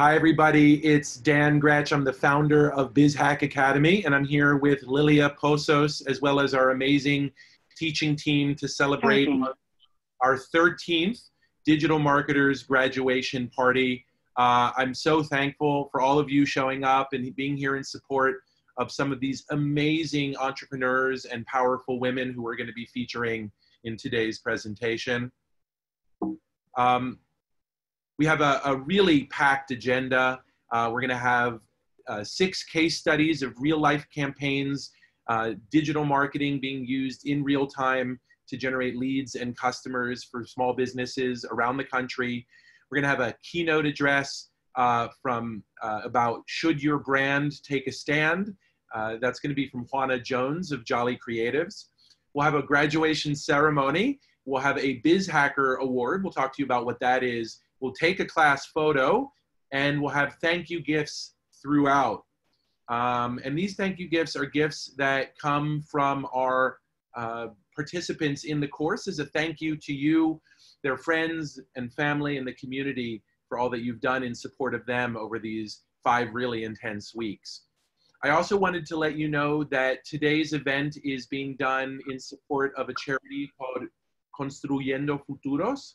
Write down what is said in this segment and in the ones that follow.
Hi, everybody. It's Dan Grech. I'm the founder of BizHack Academy, and I'm here with Lilia Posos, as well as our amazing teaching team to celebrate our 13th Digital Marketers graduation party. Uh, I'm so thankful for all of you showing up and being here in support of some of these amazing entrepreneurs and powerful women who we're going to be featuring in today's presentation. Um, we have a, a really packed agenda. Uh, we're going to have uh, six case studies of real life campaigns, uh, digital marketing being used in real time to generate leads and customers for small businesses around the country. We're going to have a keynote address uh, from uh, about should your brand take a stand. Uh, that's going to be from Juana Jones of Jolly Creatives. We'll have a graduation ceremony. We'll have a Biz Hacker Award. We'll talk to you about what that is We'll take a class photo and we'll have thank you gifts throughout. Um, and these thank you gifts are gifts that come from our uh, participants in the course as a thank you to you, their friends and family and the community for all that you've done in support of them over these five really intense weeks. I also wanted to let you know that today's event is being done in support of a charity called Construyendo Futuros.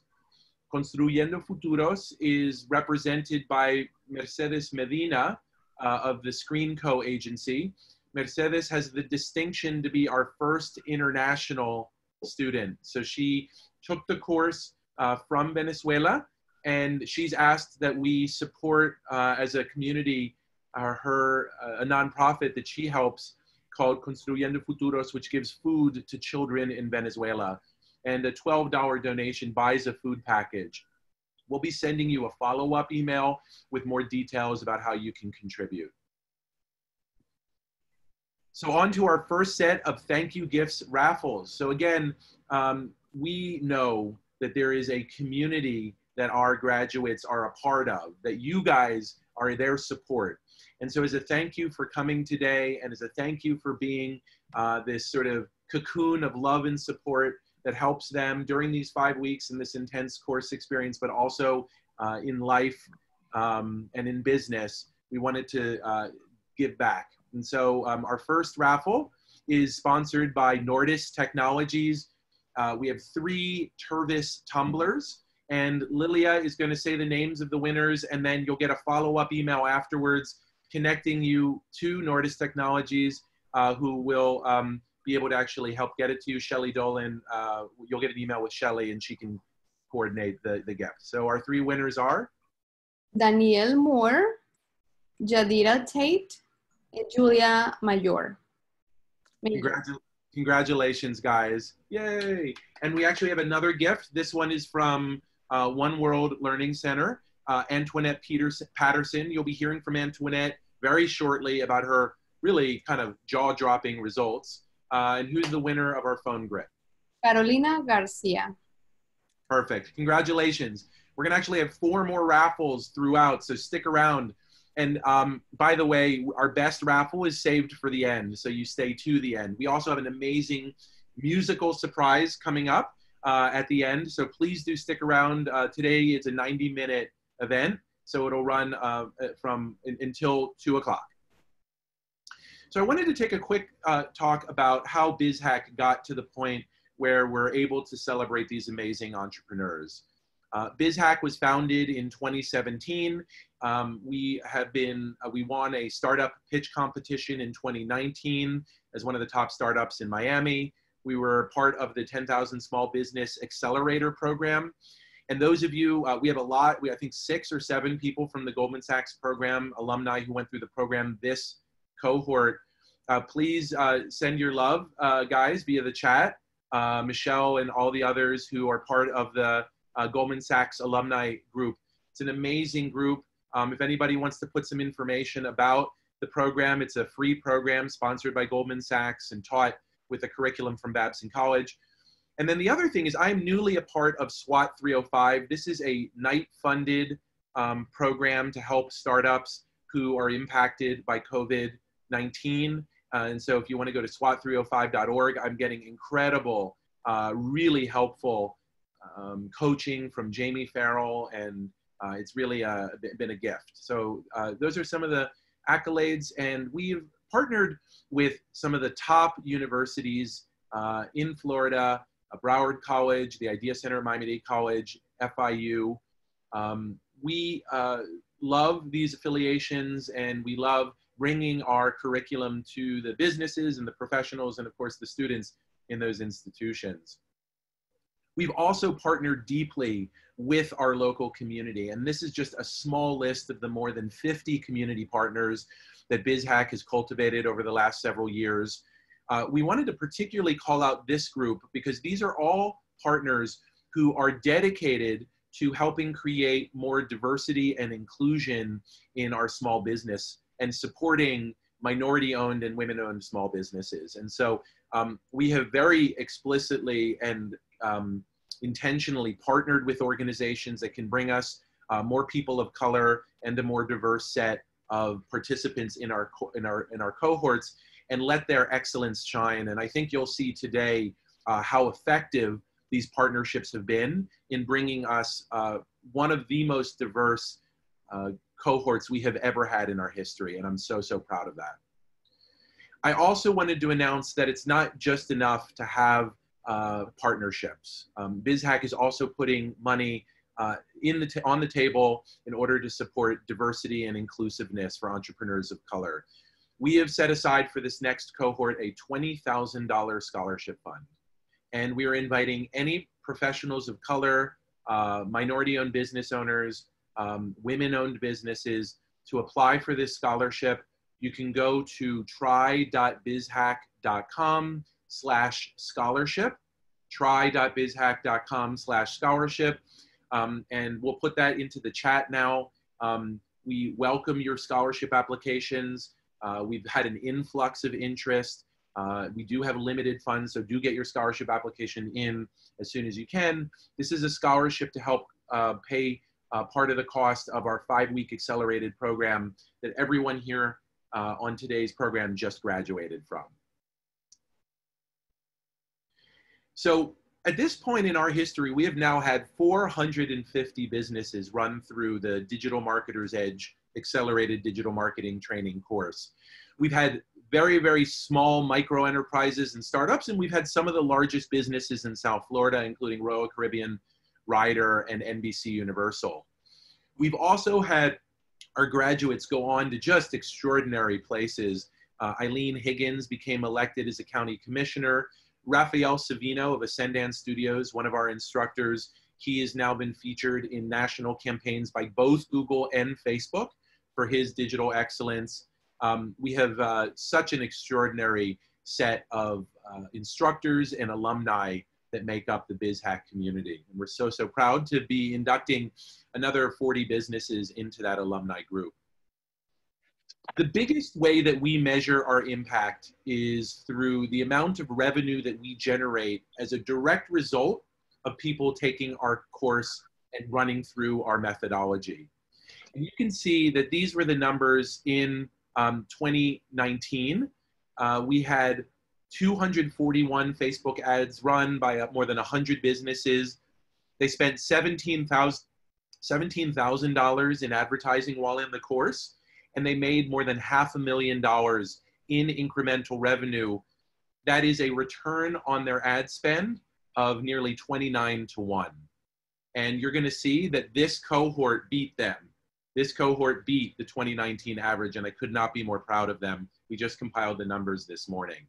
Construyendo Futuros is represented by Mercedes Medina uh, of the ScreenCo agency. Mercedes has the distinction to be our first international student. So she took the course uh, from Venezuela and she's asked that we support uh, as a community uh, her uh, a nonprofit that she helps called Construyendo Futuros, which gives food to children in Venezuela and a $12 donation buys a food package. We'll be sending you a follow-up email with more details about how you can contribute. So on to our first set of thank you gifts raffles. So again, um, we know that there is a community that our graduates are a part of, that you guys are their support. And so as a thank you for coming today and as a thank you for being uh, this sort of cocoon of love and support that helps them during these five weeks in this intense course experience, but also uh, in life um, and in business. We wanted to uh, give back. And so um, our first raffle is sponsored by Nordis Technologies. Uh, we have three Tervis tumblers and Lilia is going to say the names of the winners and then you'll get a follow-up email afterwards connecting you to Nordis Technologies uh, who will um, be able to actually help get it to you. Shelly Dolan, uh, you'll get an email with Shelly and she can coordinate the, the gift. So our three winners are? Danielle Moore, Jadira Tate, and Julia Mayor. Congratu congratulations, guys. Yay. And we actually have another gift. This one is from uh, One World Learning Center. Uh, Antoinette Peters Patterson. You'll be hearing from Antoinette very shortly about her really kind of jaw-dropping results. Uh, and who's the winner of our phone grid? Carolina Garcia. Perfect. Congratulations. We're going to actually have four more raffles throughout, so stick around. And um, by the way, our best raffle is saved for the end, so you stay to the end. We also have an amazing musical surprise coming up uh, at the end, so please do stick around. Uh, today it's a 90 minute event, so it'll run uh, from in, until 2 o'clock. So I wanted to take a quick uh, talk about how BizHack got to the point where we're able to celebrate these amazing entrepreneurs. Uh, BizHack was founded in 2017. Um, we have been, uh, we won a startup pitch competition in 2019 as one of the top startups in Miami. We were part of the 10,000 Small Business Accelerator program. And those of you, uh, we have a lot, we, I think six or seven people from the Goldman Sachs program, alumni who went through the program this cohort, uh, please uh, send your love, uh, guys, via the chat. Uh, Michelle and all the others who are part of the uh, Goldman Sachs alumni group. It's an amazing group. Um, if anybody wants to put some information about the program, it's a free program sponsored by Goldman Sachs and taught with a curriculum from Babson College. And then the other thing is I'm newly a part of SWAT 305. This is a Knight funded um, program to help startups who are impacted by COVID 19. Uh, and so if you want to go to SWAT305.org, I'm getting incredible, uh, really helpful um, coaching from Jamie Farrell and Uh, it's really uh, been a gift. So uh, those are some of the accolades, and we've partnered with some of the top universities uh, in Florida, Broward College, the Idea Center Miami-Dade College, FIU. Um, we love these affiliations and we love bringing our curriculum to the businesses and the professionals and of course the students in those institutions. We've also partnered deeply with our local community, and this is just a small list of the more than 50 community partners that BizHack has cultivated over the last several years. Uh, we wanted to particularly call out this group because these are all partners who are dedicated to helping create more diversity and inclusion in our small business and supporting minority owned and women owned small businesses. And so um, we have very explicitly and um, intentionally partnered with organizations that can bring us uh, more people of color and a more diverse set of participants in our, in our, in our cohorts and let their excellence shine. And I think you'll see today uh, how effective these partnerships have been in bringing us uh, one of the most diverse uh, cohorts we have ever had in our history. And I'm so, so proud of that. I also wanted to announce that it's not just enough to have uh, partnerships. Um, BizHack is also putting money uh, in the on the table in order to support diversity and inclusiveness for entrepreneurs of color. We have set aside for this next cohort a $20,000 scholarship fund. And we are inviting any professionals of color, uh, minority owned business owners, um, women owned businesses to apply for this scholarship. You can go to try.bizhack.com slash scholarship, try.bizhack.com slash scholarship. Um, and we'll put that into the chat now. Um, we welcome your scholarship applications. Uh, we've had an influx of interest. Uh, we do have limited funds, so do get your scholarship application in as soon as you can. This is a scholarship to help uh, pay uh, part of the cost of our five-week accelerated program that everyone here uh, on today's program just graduated from. So at this point in our history, we have now had 450 businesses run through the Digital Marketer's Edge Accelerated Digital Marketing Training course. We've had very, very small micro enterprises and startups, and we've had some of the largest businesses in South Florida, including Royal Caribbean, Ryder, and NBC Universal. We've also had our graduates go on to just extraordinary places. Uh, Eileen Higgins became elected as a county commissioner. Rafael Savino of Ascendance Studios, one of our instructors, he has now been featured in national campaigns by both Google and Facebook for his digital excellence. Um, we have uh, such an extraordinary set of uh, instructors and alumni that make up the BizHack community. And we're so, so proud to be inducting another 40 businesses into that alumni group. The biggest way that we measure our impact is through the amount of revenue that we generate as a direct result of people taking our course and running through our methodology. And you can see that these were the numbers in um, 2019. Uh, we had 241 Facebook ads run by uh, more than 100 businesses. They spent $17,000 $17, in advertising while in the course, and they made more than half a million dollars in incremental revenue. That is a return on their ad spend of nearly 29 to 1. And you're going to see that this cohort beat them. This cohort beat the 2019 average, and I could not be more proud of them. We just compiled the numbers this morning.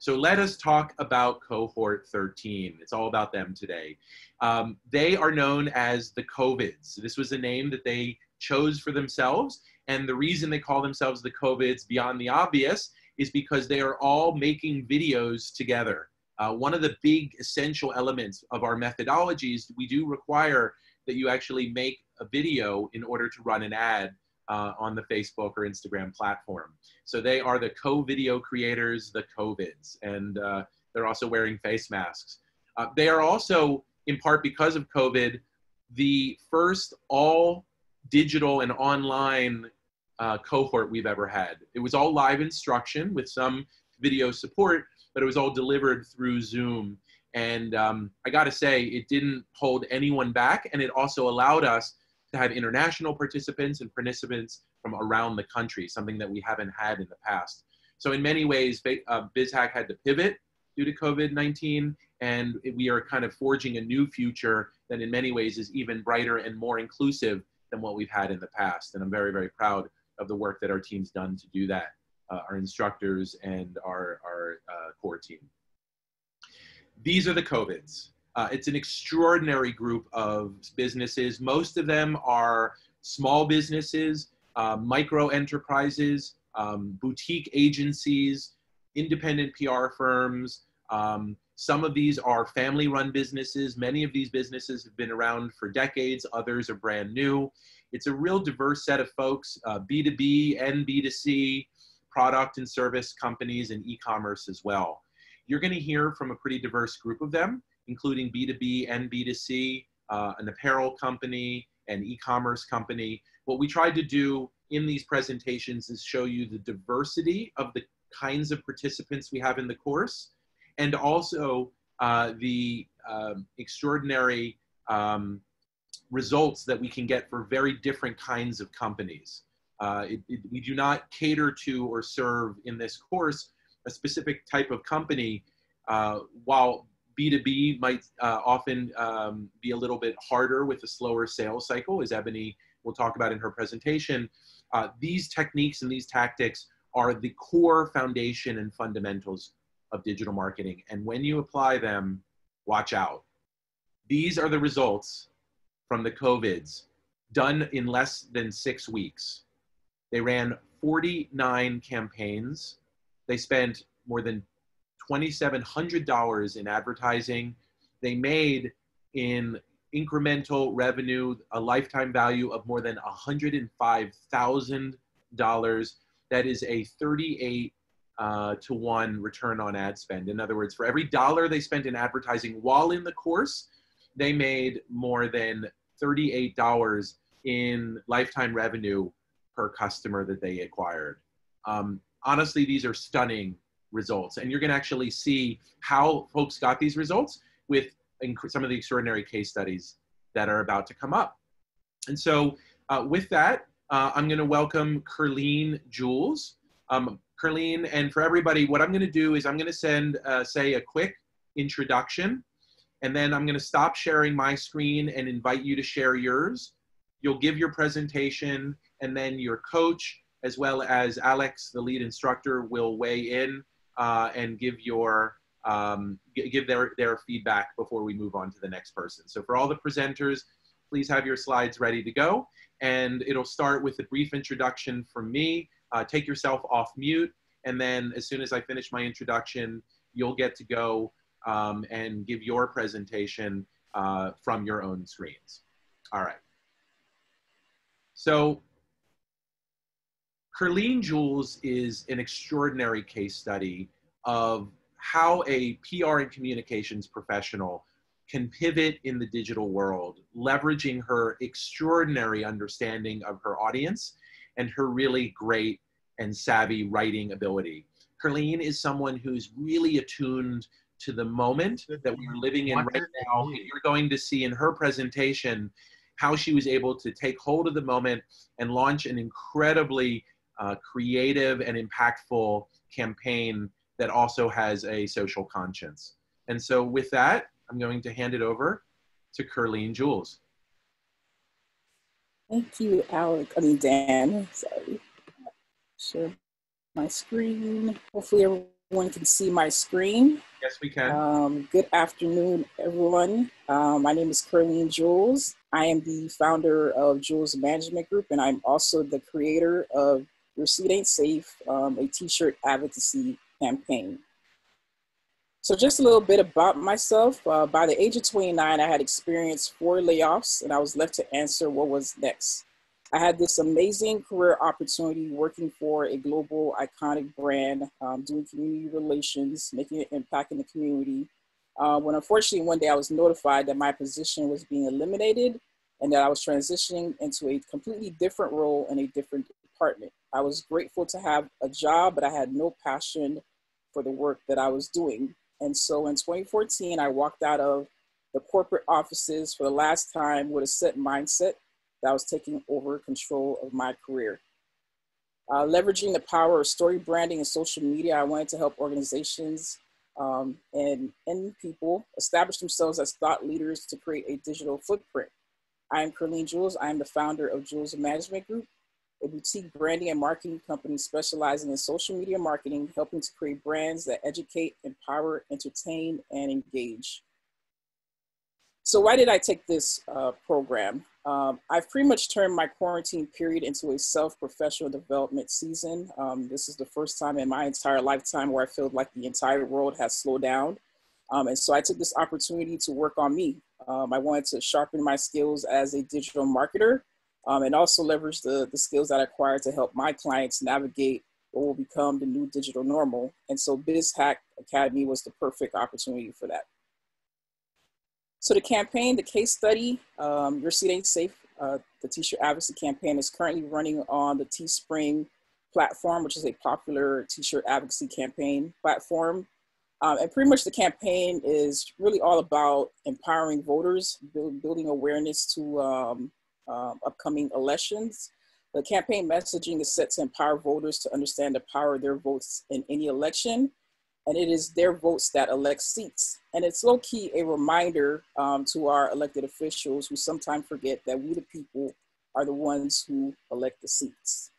So let us talk about cohort 13. It's all about them today. Um, they are known as the COVIDs. This was a name that they chose for themselves. And the reason they call themselves the COVIDs beyond the obvious is because they are all making videos together. Uh, one of the big essential elements of our methodologies, we do require that you actually make a video in order to run an ad uh, on the Facebook or Instagram platform. So they are the co-video creators, the COVIDs, and uh, they're also wearing face masks. Uh, they are also, in part because of COVID, the first all digital and online uh, cohort we've ever had. It was all live instruction with some video support, but it was all delivered through Zoom. And um, I got to say, it didn't hold anyone back, and it also allowed us to have international participants and participants from around the country, something that we haven't had in the past. So in many ways, uh, BizHack had to pivot due to COVID-19, and we are kind of forging a new future that in many ways is even brighter and more inclusive than what we've had in the past. And I'm very, very proud of the work that our team's done to do that, uh, our instructors and our, our uh, core team. These are the COVIDs. Uh, it's an extraordinary group of businesses. Most of them are small businesses, uh, micro enterprises, um, boutique agencies, independent PR firms. Um, some of these are family run businesses. Many of these businesses have been around for decades, others are brand new. It's a real diverse set of folks, uh, B2B and B2C, product and service companies, and e commerce as well. You're going to hear from a pretty diverse group of them, including B2B and B2C, uh, an apparel company, an e commerce company. What we tried to do in these presentations is show you the diversity of the kinds of participants we have in the course and also uh, the um, extraordinary um, results that we can get for very different kinds of companies. Uh, it, it, we do not cater to or serve in this course a specific type of company, uh, while B2B might uh, often um, be a little bit harder with a slower sales cycle, as Ebony will talk about in her presentation. Uh, these techniques and these tactics are the core foundation and fundamentals of digital marketing. And when you apply them, watch out. These are the results from the COVIDs done in less than six weeks. They ran 49 campaigns. They spent more than $2,700 in advertising. They made in incremental revenue a lifetime value of more than $105,000. That is a 38 uh, to one return on ad spend. In other words, for every dollar they spent in advertising while in the course, they made more than $38 in lifetime revenue per customer that they acquired. Um, honestly, these are stunning results. And you're going to actually see how folks got these results with some of the extraordinary case studies that are about to come up. And so, uh, with that, uh, I'm going to welcome Kerline Jules. Um, Kerline, and for everybody, what I'm going to do is I'm going to send, uh, say, a quick introduction, and then I'm going to stop sharing my screen and invite you to share yours. You'll give your presentation, and then your coach, as well as Alex, the lead instructor, will weigh in uh, and give your um, give their, their feedback before we move on to the next person. So for all the presenters, please have your slides ready to go. And it'll start with a brief introduction from me. Uh, take yourself off mute. And then as soon as I finish my introduction, you'll get to go um, and give your presentation uh, from your own screens. All right. So Kerline Jules is an extraordinary case study of how a PR and communications professional can pivot in the digital world, leveraging her extraordinary understanding of her audience and her really great and savvy writing ability. Kerline is someone who's really attuned to the moment that we're living in right now. You're going to see in her presentation how she was able to take hold of the moment and launch an incredibly uh, creative and impactful campaign that also has a social conscience. And so with that, I'm going to hand it over to Kerline Jules. Thank you, Alec. I mean, Dan. Sorry. Share my screen. Hopefully, everyone can see my screen. Yes, we can. Um, good afternoon, everyone. Um, my name is Kerline Jules. I am the founder of Jules Management Group, and I'm also the creator of Your Seat Ain't Safe, um, a t shirt advocacy campaign. So, just a little bit about myself. Uh, by the age of 29, I had experienced four layoffs, and I was left to answer what was next. I had this amazing career opportunity working for a global iconic brand, um, doing community relations, making an impact in the community. Uh, when unfortunately one day I was notified that my position was being eliminated and that I was transitioning into a completely different role in a different I was grateful to have a job, but I had no passion for the work that I was doing. And so in 2014, I walked out of the corporate offices for the last time with a set mindset that I was taking over control of my career. Uh, leveraging the power of story branding and social media, I wanted to help organizations um, and, and people establish themselves as thought leaders to create a digital footprint. I am Kerline Jules. I am the founder of Jules Management Group, a boutique branding and marketing company specializing in social media marketing, helping to create brands that educate, empower, entertain, and engage. So why did I take this uh, program? Um, I've pretty much turned my quarantine period into a self-professional development season. Um, this is the first time in my entire lifetime where I feel like the entire world has slowed down. Um, and so I took this opportunity to work on me. Um, I wanted to sharpen my skills as a digital marketer um, and also leverage the, the skills that I acquired to help my clients navigate what will become the new digital normal. And so BizHack Academy was the perfect opportunity for that. So the campaign, the case study, um, Your Seat Ain't Safe, uh, the T-shirt advocacy campaign is currently running on the Teespring platform, which is a popular T-shirt advocacy campaign platform. Um, and pretty much the campaign is really all about empowering voters, build, building awareness to um, um, upcoming elections. The campaign messaging is set to empower voters to understand the power of their votes in any election and it is their votes that elect seats. And it's low key a reminder um, to our elected officials who sometimes forget that we, the people, are the ones who elect the seats.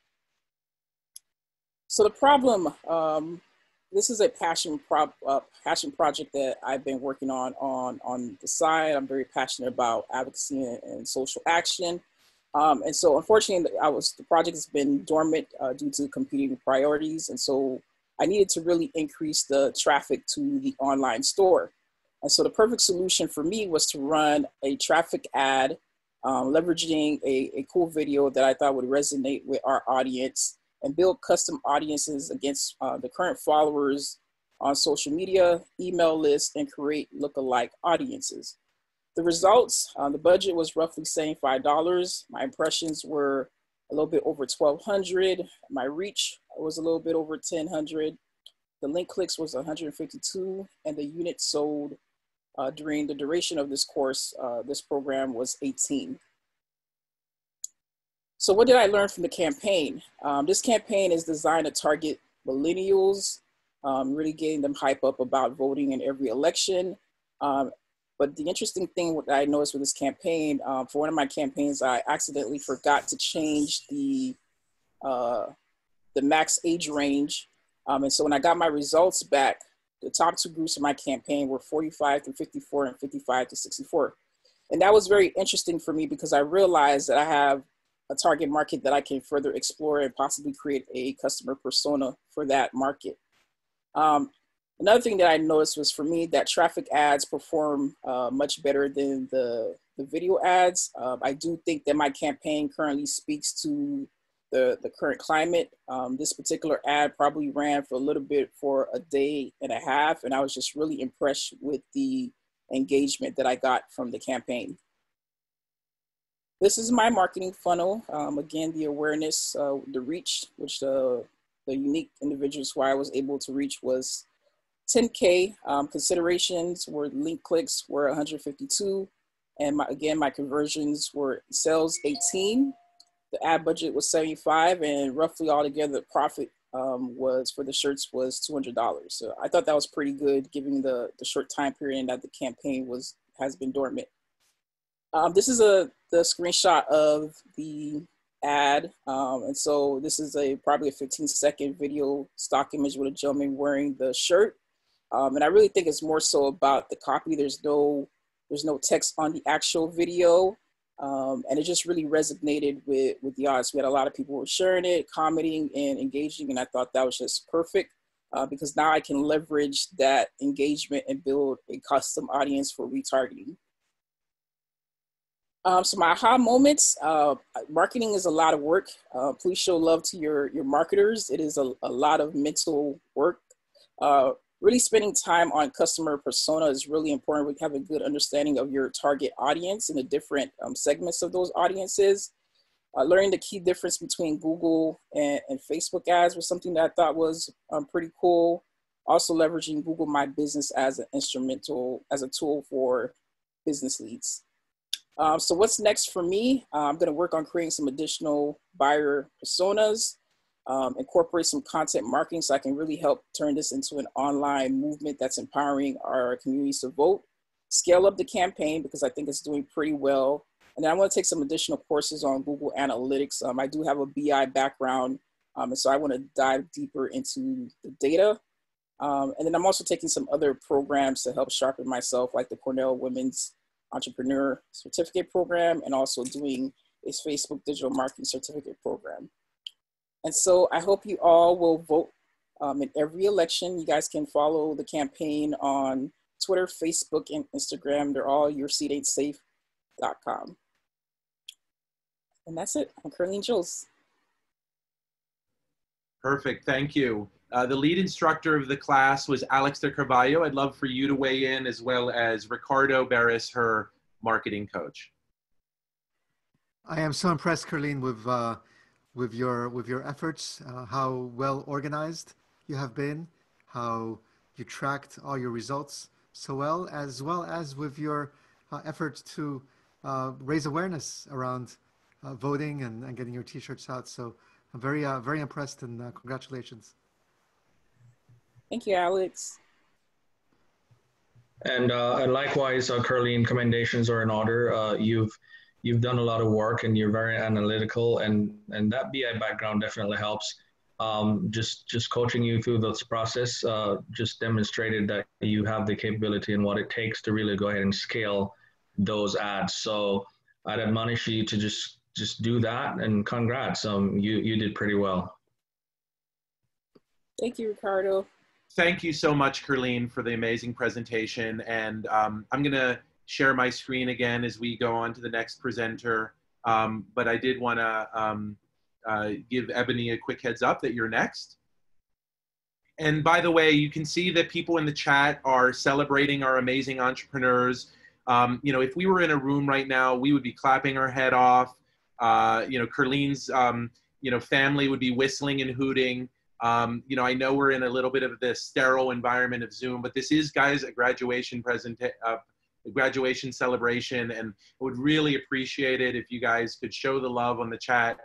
So the problem, um, this is a passion, pro uh, passion project that I've been working on, on on the side. I'm very passionate about advocacy and, and social action. Um, and so unfortunately, I was, the project has been dormant uh, due to competing priorities. And so I needed to really increase the traffic to the online store. And so the perfect solution for me was to run a traffic ad, um, leveraging a, a cool video that I thought would resonate with our audience and build custom audiences against uh, the current followers on social media, email lists, and create lookalike audiences. The results, uh, the budget was roughly $75. My impressions were a little bit over 1,200. My reach was a little bit over 1,000. The link clicks was 152, and the units sold uh, during the duration of this course, uh, this program was 18. So what did I learn from the campaign? Um, this campaign is designed to target millennials, um, really getting them hype up about voting in every election. Um, but the interesting thing that I noticed with this campaign, um, for one of my campaigns, I accidentally forgot to change the uh, the max age range. Um, and so when I got my results back, the top two groups in my campaign were 45 to 54 and 55 to 64. And that was very interesting for me because I realized that I have a target market that I can further explore and possibly create a customer persona for that market. Um, Another thing that I noticed was for me that traffic ads perform uh, much better than the, the video ads. Uh, I do think that my campaign currently speaks to the, the current climate. Um, this particular ad probably ran for a little bit for a day and a half, and I was just really impressed with the engagement that I got from the campaign. This is my marketing funnel. Um, again, the awareness, uh, the reach, which the, the unique individuals who I was able to reach was 10K um, considerations were link clicks were 152. And my, again, my conversions were sales 18. The ad budget was 75 and roughly altogether the profit um, was for the shirts was $200. So I thought that was pretty good given the, the short time period that the campaign was has been dormant. Um, this is a the screenshot of the ad. Um, and so this is a probably a 15 second video stock image with a gentleman wearing the shirt. Um, and I really think it's more so about the copy. There's no there's no text on the actual video. Um, and it just really resonated with, with the audience. We had a lot of people were sharing it, commenting and engaging. And I thought that was just perfect uh, because now I can leverage that engagement and build a custom audience for retargeting. Um, so my aha moments, uh, marketing is a lot of work. Uh, please show love to your, your marketers. It is a, a lot of mental work. Uh, really spending time on customer persona is really important. We have a good understanding of your target audience and the different um, segments of those audiences. Uh, learning the key difference between Google and, and, Facebook ads was something that I thought was um, pretty cool. Also leveraging Google My Business as an instrumental, as a tool for business leads. Um, so what's next for me? Uh, I'm going to work on creating some additional buyer personas, um, incorporate some content marketing so I can really help turn this into an online movement that's empowering our communities to vote, scale up the campaign because I think it's doing pretty well. And then I want to take some additional courses on Google Analytics. Um, I do have a BI background, um, and so I want to dive deeper into the data. Um, and then I'm also taking some other programs to help sharpen myself, like the Cornell Women's Entrepreneur Certificate Program, and also doing a Facebook Digital Marketing Certificate Program. And so I hope you all will vote um, in every election. You guys can follow the campaign on Twitter, Facebook, and Instagram. They're all yourseataintsafe.com. And that's it. I'm Kerline Jules. Perfect. Thank you. Uh, the lead instructor of the class was Alex de Carvalho. I'd love for you to weigh in as well as Ricardo Barris, her marketing coach. I am so impressed, Kerline, with, uh, with, your, with your efforts, uh, how well organized you have been, how you tracked all your results so well, as well as with your uh, efforts to uh, raise awareness around voting and, and getting your t-shirts out. So I'm very, very impressed and congratulations. Thank you, Alex. And, uh, and likewise, uh, Kerline, commendations are in order. Uh, you've you've done a lot of work and you're very analytical, and and that BI background definitely helps. Um, just just coaching you through this process uh, just demonstrated that you have the capability and what it takes to really go ahead and scale those ads. So I'd admonish you to just just do that, and congrats. Um, you you did pretty well. Thank you, Ricardo thank you so much, Kerline, for the amazing presentation. And um, I'm going to share my screen again as we go on to the next presenter. Um, but I did want to um, uh, give Ebony a quick heads up that you're next. And by the way, you can see that people in the chat are celebrating our amazing entrepreneurs. Um, you know, if we were in a room right now, we would be clapping our head off. Uh, you know, Kerline's, um, you know, family would be whistling and hooting. Um, you know, I know we're in a little bit of the sterile environment of Zoom, but this is, guys, a graduation presentation. uh, graduation celebration, and I would really appreciate it if you guys could show the love on the chat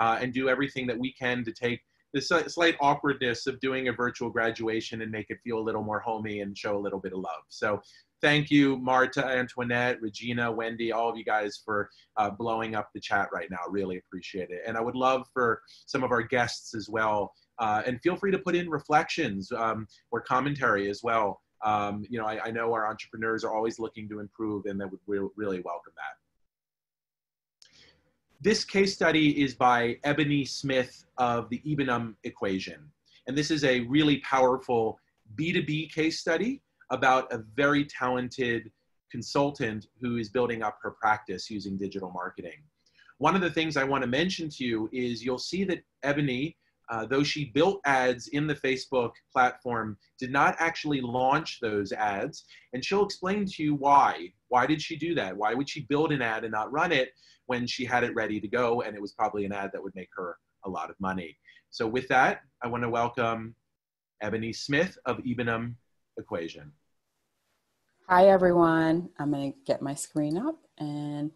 uh, and do everything that we can to take the slight awkwardness of doing a virtual graduation and make it feel a little more homey and show a little bit of love. So thank you, Marta, Antoinette, Regina, Wendy, all of you guys for uh, blowing up the chat right now. Really appreciate it. And I would love for some of our guests as well uh, and feel free to put in reflections um, or commentary as well. Um, you know, I, I, know our entrepreneurs are always looking to improve and that would re really welcome that. This case study is by Ebony Smith of the Ebenum equation. And this is a really powerful B2B case study about a very talented consultant who is building up her practice using digital marketing. One of the things I want to mention to you is you'll see that Ebony uh, though she built ads in the Facebook platform, did not actually launch those ads. And she'll explain to you why. Why did she do that? Why would she build an ad and not run it when she had it ready to go and it was probably an ad that would make her a lot of money? So, with that, I want to welcome Ebony Smith of Ebenum Equation. Hi, everyone. I'm going to get my screen up. And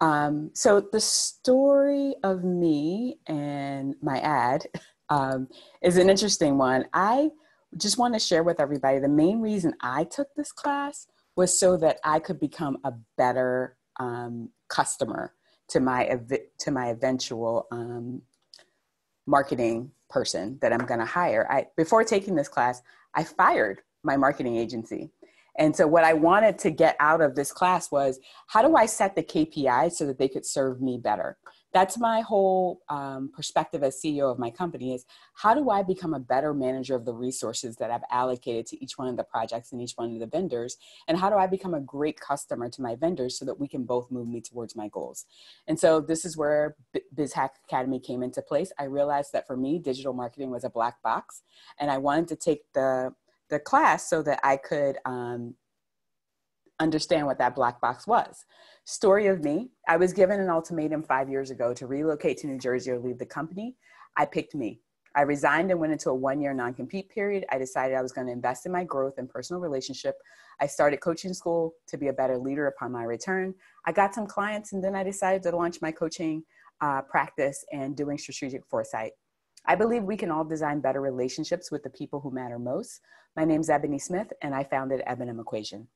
um, so, the story of me and my ad um, is an interesting one. I just want to share with everybody the main reason I took this class was so that I could become a better um, customer to my ev- to my eventual um, marketing person that I'm going to hire. I before taking this class, I fired my marketing agency. And so what I wanted to get out of this class was how do I set the KPIs so that they could serve me better? that's my whole um, perspective as ceo of my company is how do i become a better manager of the resources that i've allocated to each one of the projects and each one of the vendors? And how do i become a great customer to my vendors so that we can both move me towards my goals? And so this is where bizhack academy came into place. I realized that for me digital marketing was a black box and i wanted to take the the class so that i could um, understand what that black box was. Story of me I was given an ultimatum five years ago to relocate to New Jersey or leave the company. I picked me. I resigned and went into a one year non compete period. I decided I was going to invest in my growth and personal relationship. I started coaching school to be a better leader upon my return. I got some clients and then I decided to launch my coaching uh, practice and doing strategic foresight. I believe we can all design better relationships with the people who matter most. My name is Ebony Smith and I founded Ebonym Equation.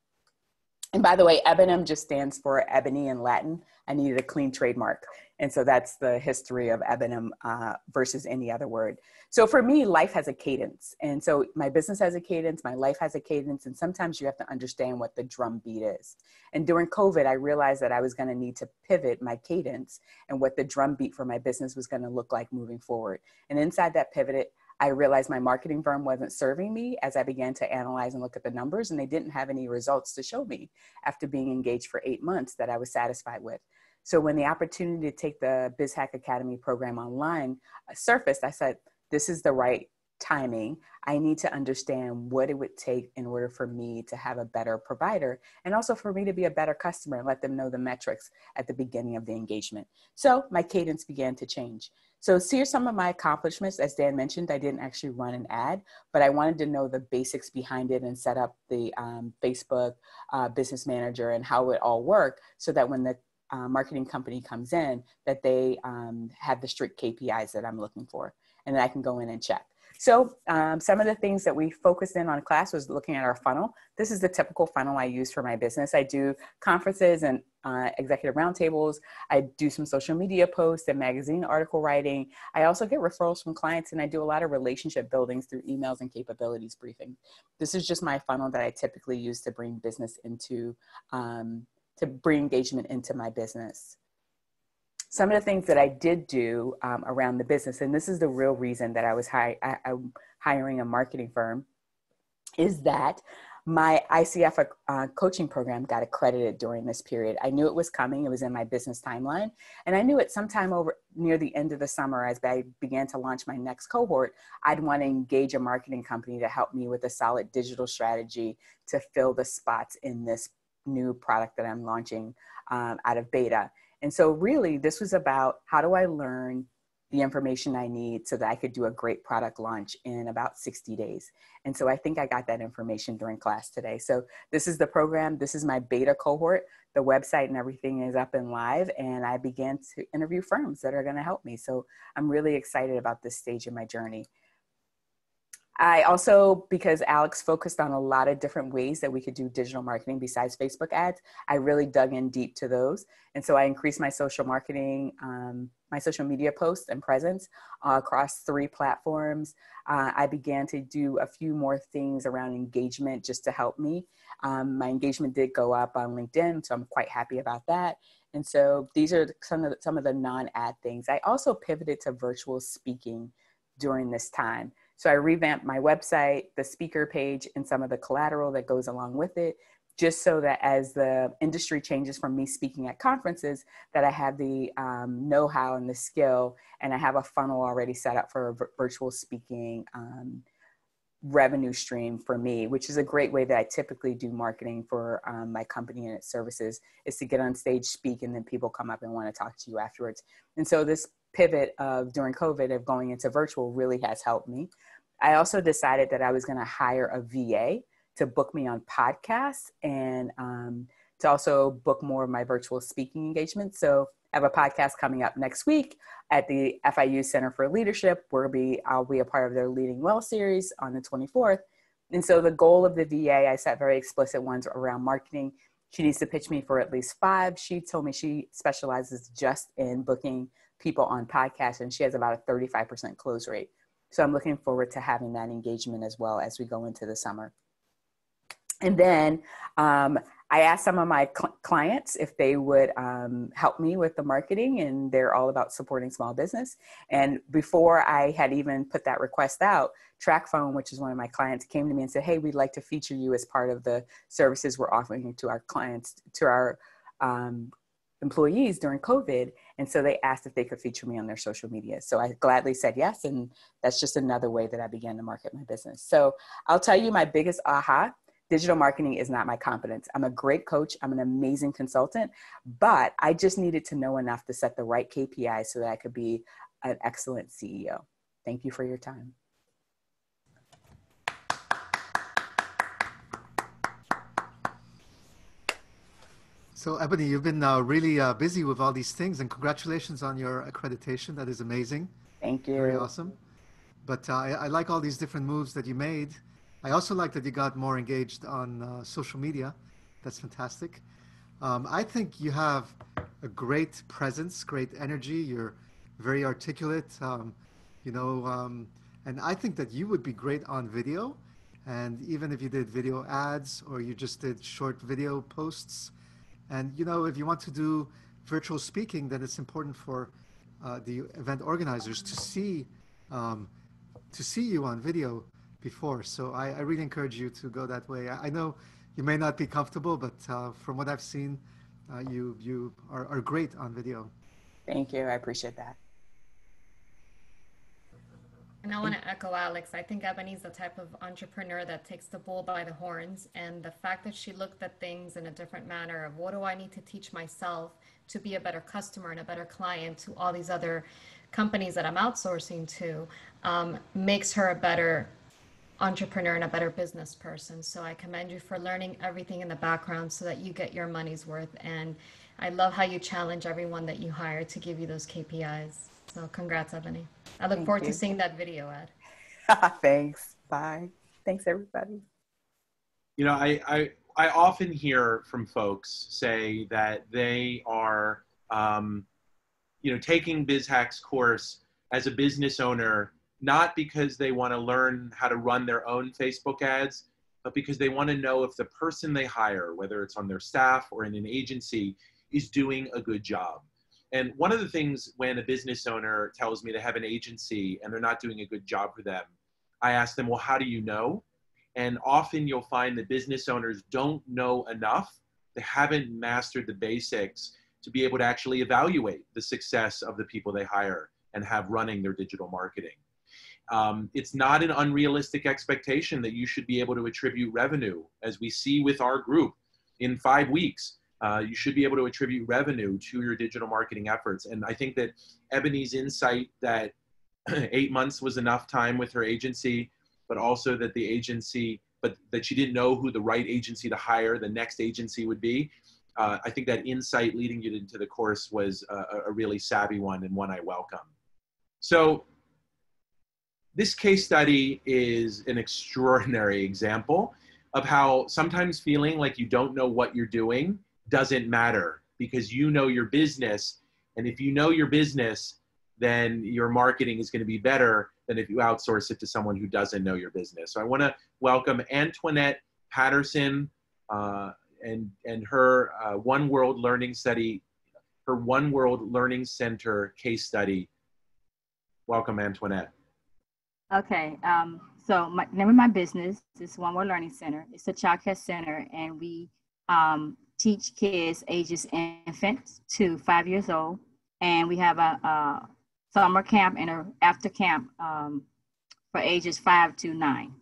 And by the way, Ebonym just stands for ebony in Latin. I needed a clean trademark. And so that's the history of Ebonym uh, versus any other word. So for me, life has a cadence. And so my business has a cadence, my life has a cadence. And sometimes you have to understand what the drum beat is. And during COVID, I realized that I was going to need to pivot my cadence and what the drum beat for my business was going to look like moving forward. And inside that pivot, I realized my marketing firm wasn't serving me as I began to analyze and look at the numbers, and they didn't have any results to show me after being engaged for eight months that I was satisfied with. So when the opportunity to take the BizHack Academy program online surfaced, I said, this is the right timing. I need to understand what it would take in order for me to have a better provider and also for me to be a better customer and let them know the metrics at the beginning of the engagement. So my cadence began to change. So here's some of my accomplishments. As Dan mentioned, I didn't actually run an ad, but I wanted to know the basics behind it and set up the um, Facebook uh, business manager and how it all worked so that when the uh, marketing company comes in, that they um, have the strict KPIs that I'm looking for and then I can go in and check. So um, some of the things that we focused in on class was looking at our funnel. This is the typical funnel I use for my business. I do conferences and uh, executive roundtables. I do some social media posts and magazine article writing. I also get referrals from clients and I do a lot of relationship buildings through emails and capabilities briefing. This is just my funnel that I typically use to bring business into, um, to bring engagement into my business some of the things that I did do um, around the business, and this is the real reason that I was hi- I, I'm hiring a marketing firm, is that my ICF uh, coaching program got accredited during this period. I knew it was coming. It was in my business timeline. And I knew it sometime over near the end of the summer as I began to launch my next cohort, I'd want to engage a marketing company to help me with a solid digital strategy to fill the spots in this new product that I'm launching um, out of beta. And so, really, this was about how do I learn the information I need so that I could do a great product launch in about 60 days. And so I think I got that information during class today. So this is the program. This is my beta cohort. The website and everything is up and live. And I began to interview firms that are going to help me. So I'm really excited about this stage in my journey. I also, because Alex focused on a lot of different ways that we could do digital marketing besides Facebook ads, I really dug in deep to those. And so I increased my social marketing, um, my social media posts and presence uh, across three platforms. Uh, I began to do a few more things around engagement just to help me. Um, my engagement did go up on LinkedIn, so I'm quite happy about that. And so these are some of the, some of the non-ad things. I also pivoted to virtual speaking during this time. So I revamped my website, the speaker page, and some of the collateral that goes along with it, just so that as the industry changes from me speaking at conferences, that I have the um, know-how and the skill, and I have a funnel already set up for v- virtual speaking um, revenue stream for me, which is a great way that I typically do marketing for um, my company and its services, is to get on stage, speak, and then people come up and want to talk to you afterwards. And so this pivot of during COVID of going into virtual really has helped me. I also decided that I was going to hire a VA to book me on podcasts and um, to also book more of my virtual speaking engagements. So I have a podcast coming up next week at the FIU Center for Leadership. Where be I'll be a part of their Leading Well series on the 24th. And so the goal of the VA, I set very explicit ones around marketing. She needs to pitch me for at least five. She told me she specializes just in booking people on podcasts, and she has about a 35% close rate. So I'm looking forward to having that engagement as well as we go into the summer. And then um, I asked some of my cl- clients if they would um, help me with the marketing, and they're all about supporting small business. And before I had even put that request out, TracFone, which is one of my clients, came to me and said, "Hey, we'd like to feature you as part of the services we're offering to our clients, to our um, employees during COVID. And so they asked if they could feature me on their social media. So I gladly said yes. And that's just another way that I began to market my business. So I'll tell you my biggest aha digital marketing is not my competence. I'm a great coach, I'm an amazing consultant, but I just needed to know enough to set the right KPIs so that I could be an excellent CEO. thank you for your time. So, Ebony, you've been uh, really uh, busy with all these things, and congratulations on your accreditation. That is amazing. Thank you. Very awesome. But uh, I, I, like all these different moves that you made. I also like that you got more engaged on uh, social media. That's fantastic. Um, I think you have a great presence, great energy. You're very articulate, um, you know, um, and I think that you would be great on video. And even if you did video ads or you just did short video posts, and you know, if you want to do virtual speaking, then it's important for uh, the event organizers to see um, to see you on video before. So I, I, really encourage you to go that way. I, I know you may not be comfortable, but uh, from what I've seen, uh, you you are, are great on video. Thank you. I appreciate that. And I want to echo Alex. I think Ebony is the type of entrepreneur that takes the bull by the horns. And the fact that she looked at things in a different manner of what do I need to teach myself to be a better customer and a better client to all these other companies that I'm outsourcing to um, makes her a better entrepreneur and a better business person. So I commend you for learning everything in the background so that you get your money's worth. And I love how you challenge everyone that you hire to give you those KPIs. So congrats, Ebony. I look Thank forward you. to seeing that video, Ed. Thanks. Bye. Thanks, everybody. You know, I, I, I often hear from folks say that they are, um, you know, taking BizHack's course as a business owner, not because they want to learn how to run their own Facebook ads, but because they want to know if the person they hire, whether it's on their staff or in an agency, is doing a good job. And one of the things when a business owner tells me they have an agency and they're not doing a good job for them, I ask them, well, how do you know? And often you'll find that business owners don't know enough. They haven't mastered the basics to be able to actually evaluate the success of the people they hire and have running their digital marketing. Um, it's not an unrealistic expectation that you should be able to attribute revenue, as we see with our group in five weeks uh, you should be able to attribute revenue to your digital marketing efforts. And I think that Ebony's insight that eight months was enough time with her agency, but also that the agency, but that she didn't know who the right agency to hire the next agency would be. Uh, I think that insight leading you into the course was a, a really savvy one and one I welcome. So this case study is an extraordinary example of how sometimes feeling like you don't know what you're doing doesn't matter because you know your business. And if you know your business, then your marketing is going to be better than if you outsource it to someone who doesn't know your business. So I want to welcome Antoinette Patterson uh, and, and her uh, One World Learning Study, her One World Learning Center case study. Welcome, Antoinette. Okay, um, so my name of my business is One World Learning Center. It's a child care center, and we um, teach kids ages infants to five years old. And we have a, a summer camp and a after camp um, for ages five to nine.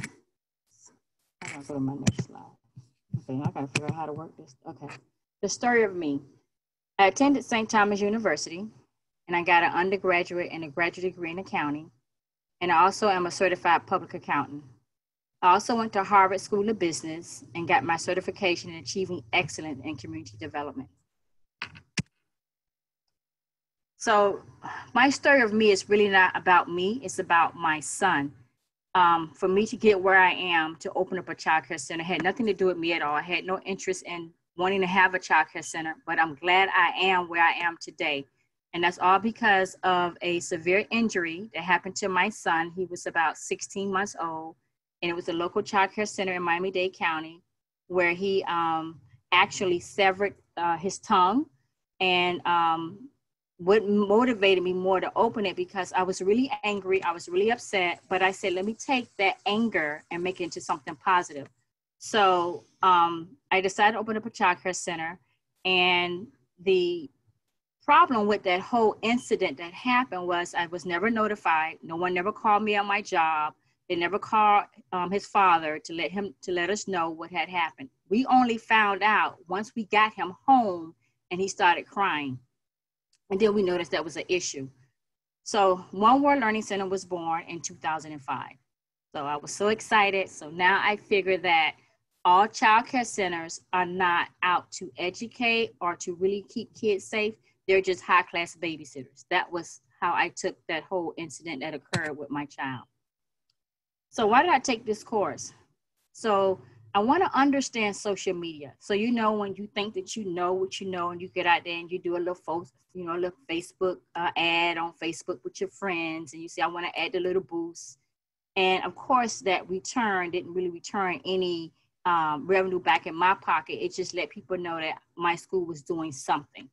I gotta go to my next slide. Okay, I gotta figure out how to work this. Okay. The story of me. I attended St. Thomas University and I got an undergraduate and a graduate degree in accounting. And I also am a certified public accountant. I also went to Harvard School of Business and got my certification in achieving excellence in community development. So my story of me is really not about me, it's about my son. Um, for me to get where I am to open up a child care center had nothing to do with me at all. I had no interest in wanting to have a child care center, but I'm glad I am where I am today. And that's all because of a severe injury that happened to my son. He was about 16 months old and it was a local child care center in Miami-Dade County where he um, actually severed uh, his tongue. And um, what motivated me more to open it because I was really angry, I was really upset, but I said, let me take that anger and make it into something positive. So um, I decided to open up a child care center. And the problem with that whole incident that happened was I was never notified. No one never called me on my job. They never called um, his father to let him to let us know what had happened. We only found out once we got him home and he started crying, and then we noticed that was an issue. So One World Learning Center was born in 2005. So I was so excited. So now I figure that all child care centers are not out to educate or to really keep kids safe. They're just high class babysitters. That was how I took that whole incident that occurred with my child. So why did I take this course? So I want to understand social media. So you know when you think that you know what you know, and you get out there and you do a little, fo- you know, a little Facebook uh, ad on Facebook with your friends, and you say, "I want to add a little boost," and of course that return didn't really return any um, revenue back in my pocket. It just let people know that my school was doing something.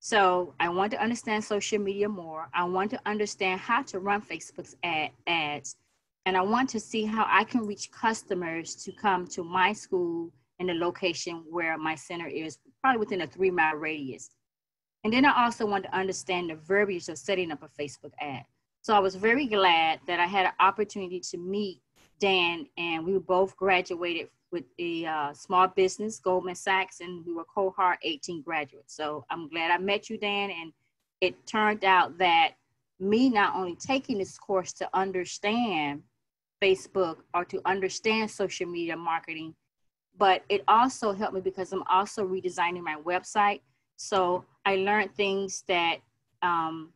So I want to understand social media more. I want to understand how to run Facebook's ad, ads and I want to see how I can reach customers to come to my school in the location where my center is, probably within a three mile radius. And then I also want to understand the verbiage of setting up a Facebook ad. So I was very glad that I had an opportunity to meet Dan, and we both graduated with a uh, small business, Goldman Sachs, and we were cohort 18 graduates. So I'm glad I met you, Dan, and it turned out that me not only taking this course to understand Facebook or to understand social media marketing, but it also helped me because I'm also redesigning my website. So I learned things that um,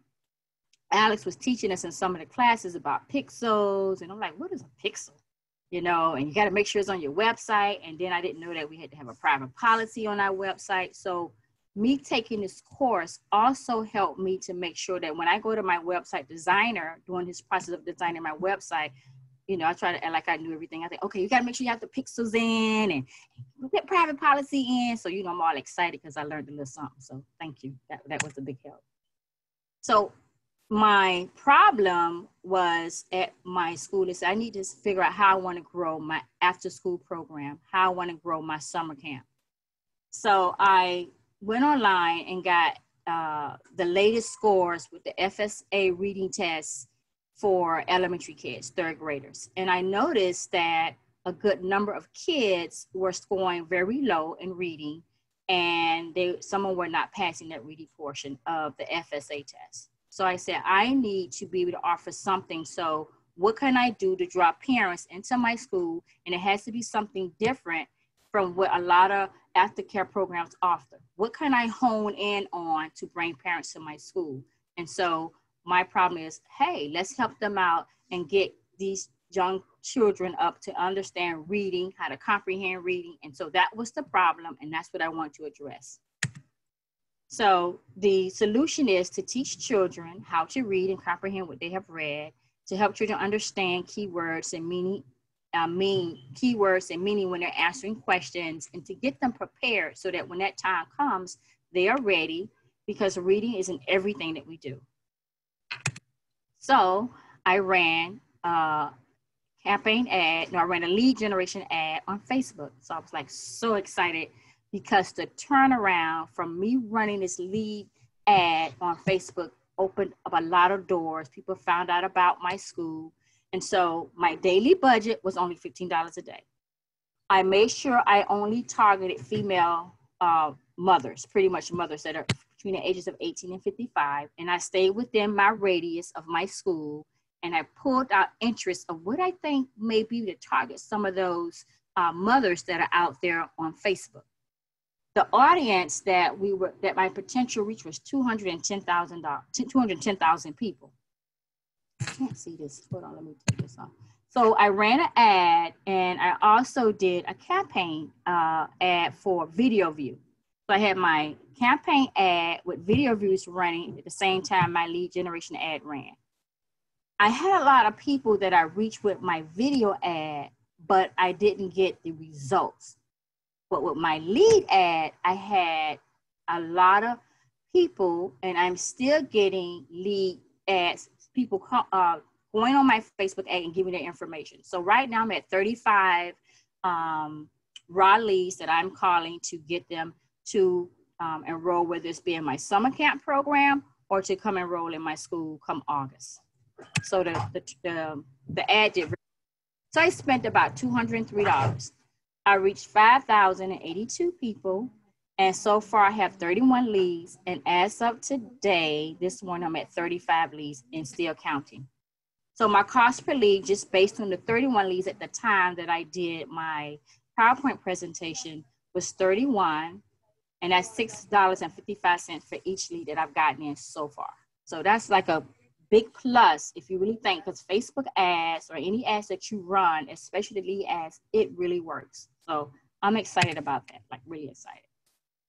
Alex was teaching us in some of the classes about pixels. And I'm like, what is a pixel? You know, and you got to make sure it's on your website. And then I didn't know that we had to have a private policy on our website. So me taking this course also helped me to make sure that when I go to my website designer, doing his process of designing my website, you know, I try to act like I knew everything. I think, okay, you got to make sure you have the pixels in and put private policy in. So, you know, I'm all excited because I learned a little something. So thank you. That, that was a big help. So my problem was at my school is I need to figure out how I want to grow my after school program, how I want to grow my summer camp. So I went online and got uh, the latest scores with the FSA reading tests for elementary kids, third graders. And I noticed that a good number of kids were scoring very low in reading and they some were not passing that reading portion of the FSA test. So I said, I need to be able to offer something. So what can I do to draw parents into my school? And it has to be something different from what a lot of aftercare programs offer. What can I hone in on to bring parents to my school? And so my problem is, hey, let's help them out and get these young children up to understand reading, how to comprehend reading. And so that was the problem, and that's what I want to address. So the solution is to teach children how to read and comprehend what they have read, to help children understand keywords and meaning, uh, mean keywords and meaning when they're answering questions, and to get them prepared so that when that time comes, they are ready because reading is in everything that we do. So I ran a campaign ad, no, I ran a lead generation ad on Facebook. So I was like so excited because the turnaround from me running this lead ad on Facebook opened up a lot of doors. People found out about my school. And so my daily budget was only $15 a day. I made sure I only targeted female uh, mothers, pretty much mothers that are between the ages of 18 and 55. And I stayed within my radius of my school and I pulled out interest of what I think may be to target some of those uh, mothers that are out there on Facebook. The audience that we were that my potential reach was 210,000 210,000 people. I can't see this. Hold on, let me take this off. So I ran an ad and I also did a campaign uh, ad for Video View. So I had my campaign ad with video views running at the same time my lead generation ad ran. I had a lot of people that I reached with my video ad, but I didn't get the results. But with my lead ad, I had a lot of people, and I'm still getting lead ads, people uh, going on my Facebook ad and giving their information. So right now I'm at 35 um, raw leads that I'm calling to get them to um, enroll, whether it's be in my summer camp program or to come enroll in my school come August. So the, the, the, the ad did. So I spent about $203. I reached 5,082 people And so far, I have 31 leads. And as of today, this morning, I'm at 35 leads and still counting. So my cost per lead, just based on the 31 leads at the time that I did my PowerPoint presentation, was 31. And that's $6.55 for each lead that I've gotten in so far. So that's like a big plus if you really think, because Facebook ads or any ads that you run, especially the lead ads, it really works. So I'm excited about that, like really excited.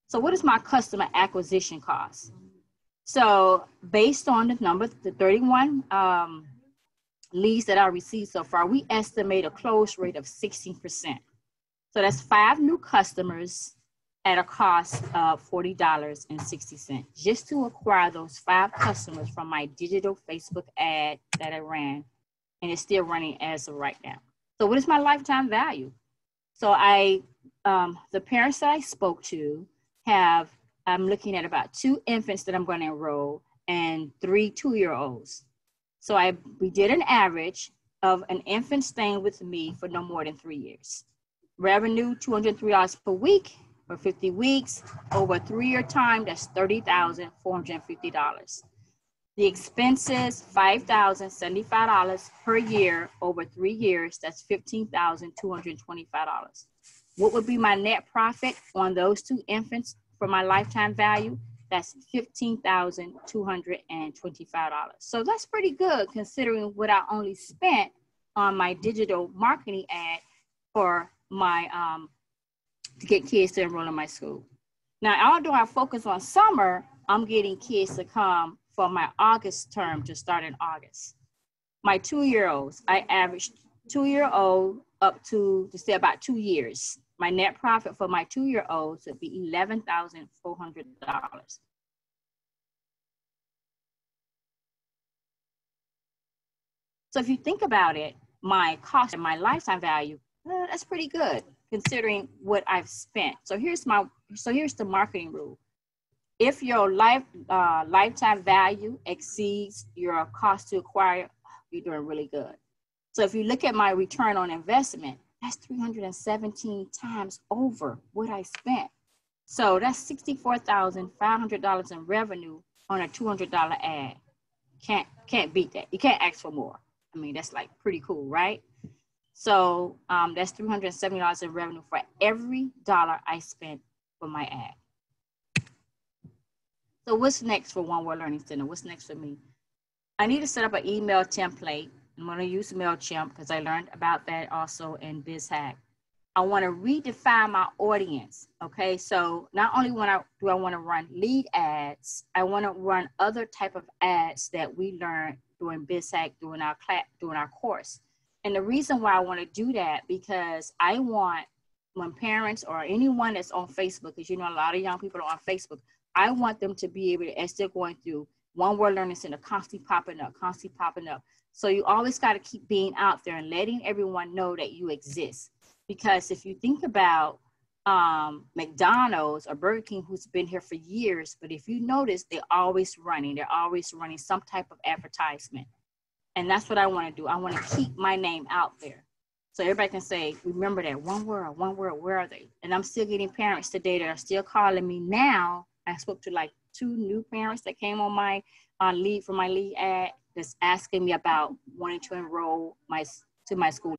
So what is my customer acquisition cost? So based on the number, the 31 um, leads that I received so far, we estimate a close rate of 16%. So that's five new customers at a cost of $40.60 just to acquire those five customers from my digital Facebook ad that I ran. And it's still running as of right now. So what is my lifetime value? So I, um, the parents that I spoke to have, I'm looking at about two infants that I'm going to enroll and three two-year-olds. So I, we did an average of an infant staying with me for no more than three years. Revenue, $203 per week for 50 weeks. Over three-year time, that's $30,450. The expenses, $5,075 per year over three years, that's $15,225. What would be my net profit on those two infants for my lifetime value? That's $15,225. So that's pretty good considering what I only spent on my digital marketing ad for my um, to get kids to enroll in my school. Now, although I focus on summer, I'm getting kids to come for my August term to start in August. My two-year-olds, I averaged two-year-old up to, to say about two years. My net profit for my two-year-olds would be $11,400. So if you think about it, my cost and my lifetime value, uh, that's pretty good considering what I've spent. So here's my so here's the marketing rule. If your life uh, lifetime value exceeds your cost to acquire, you're doing really good. So if you look at my return on investment, that's 317 times over what I spent. So that's $64,500 in revenue on a $200 ad. Can't can't beat that. You can't ask for more. I mean, that's like pretty cool, right? So um, that's $370 in revenue for every dollar I spent for my ad. So what's next for One World Learning Center? What's next for me? I need to set up an email template. I'm going to use MailChimp because I learned about that also in BizHack. I want to redefine my audience. Okay, so not only when I do I want to run lead ads, I want to run other type of ads that we learned during BizHack during our class during our course. And the reason why I want to do that because I want when parents or anyone that's on Facebook, because you know a lot of young people are on Facebook, I want them to be able to, as they're going through one world learning center, constantly popping up, constantly popping up. So you always got to keep being out there and letting everyone know that you exist. Because if you think about um, McDonald's or Burger King, who's been here for years, but if you notice, they're always running, they're always running some type of advertisement. And that's what I want to do. I want to keep my name out there. So everybody can say, remember that one word, one word, where are they? And I'm still getting parents today that are still calling me now. I spoke to like two new parents that came on my uh, lead for my lead ad that's asking me about wanting to enroll my to my school.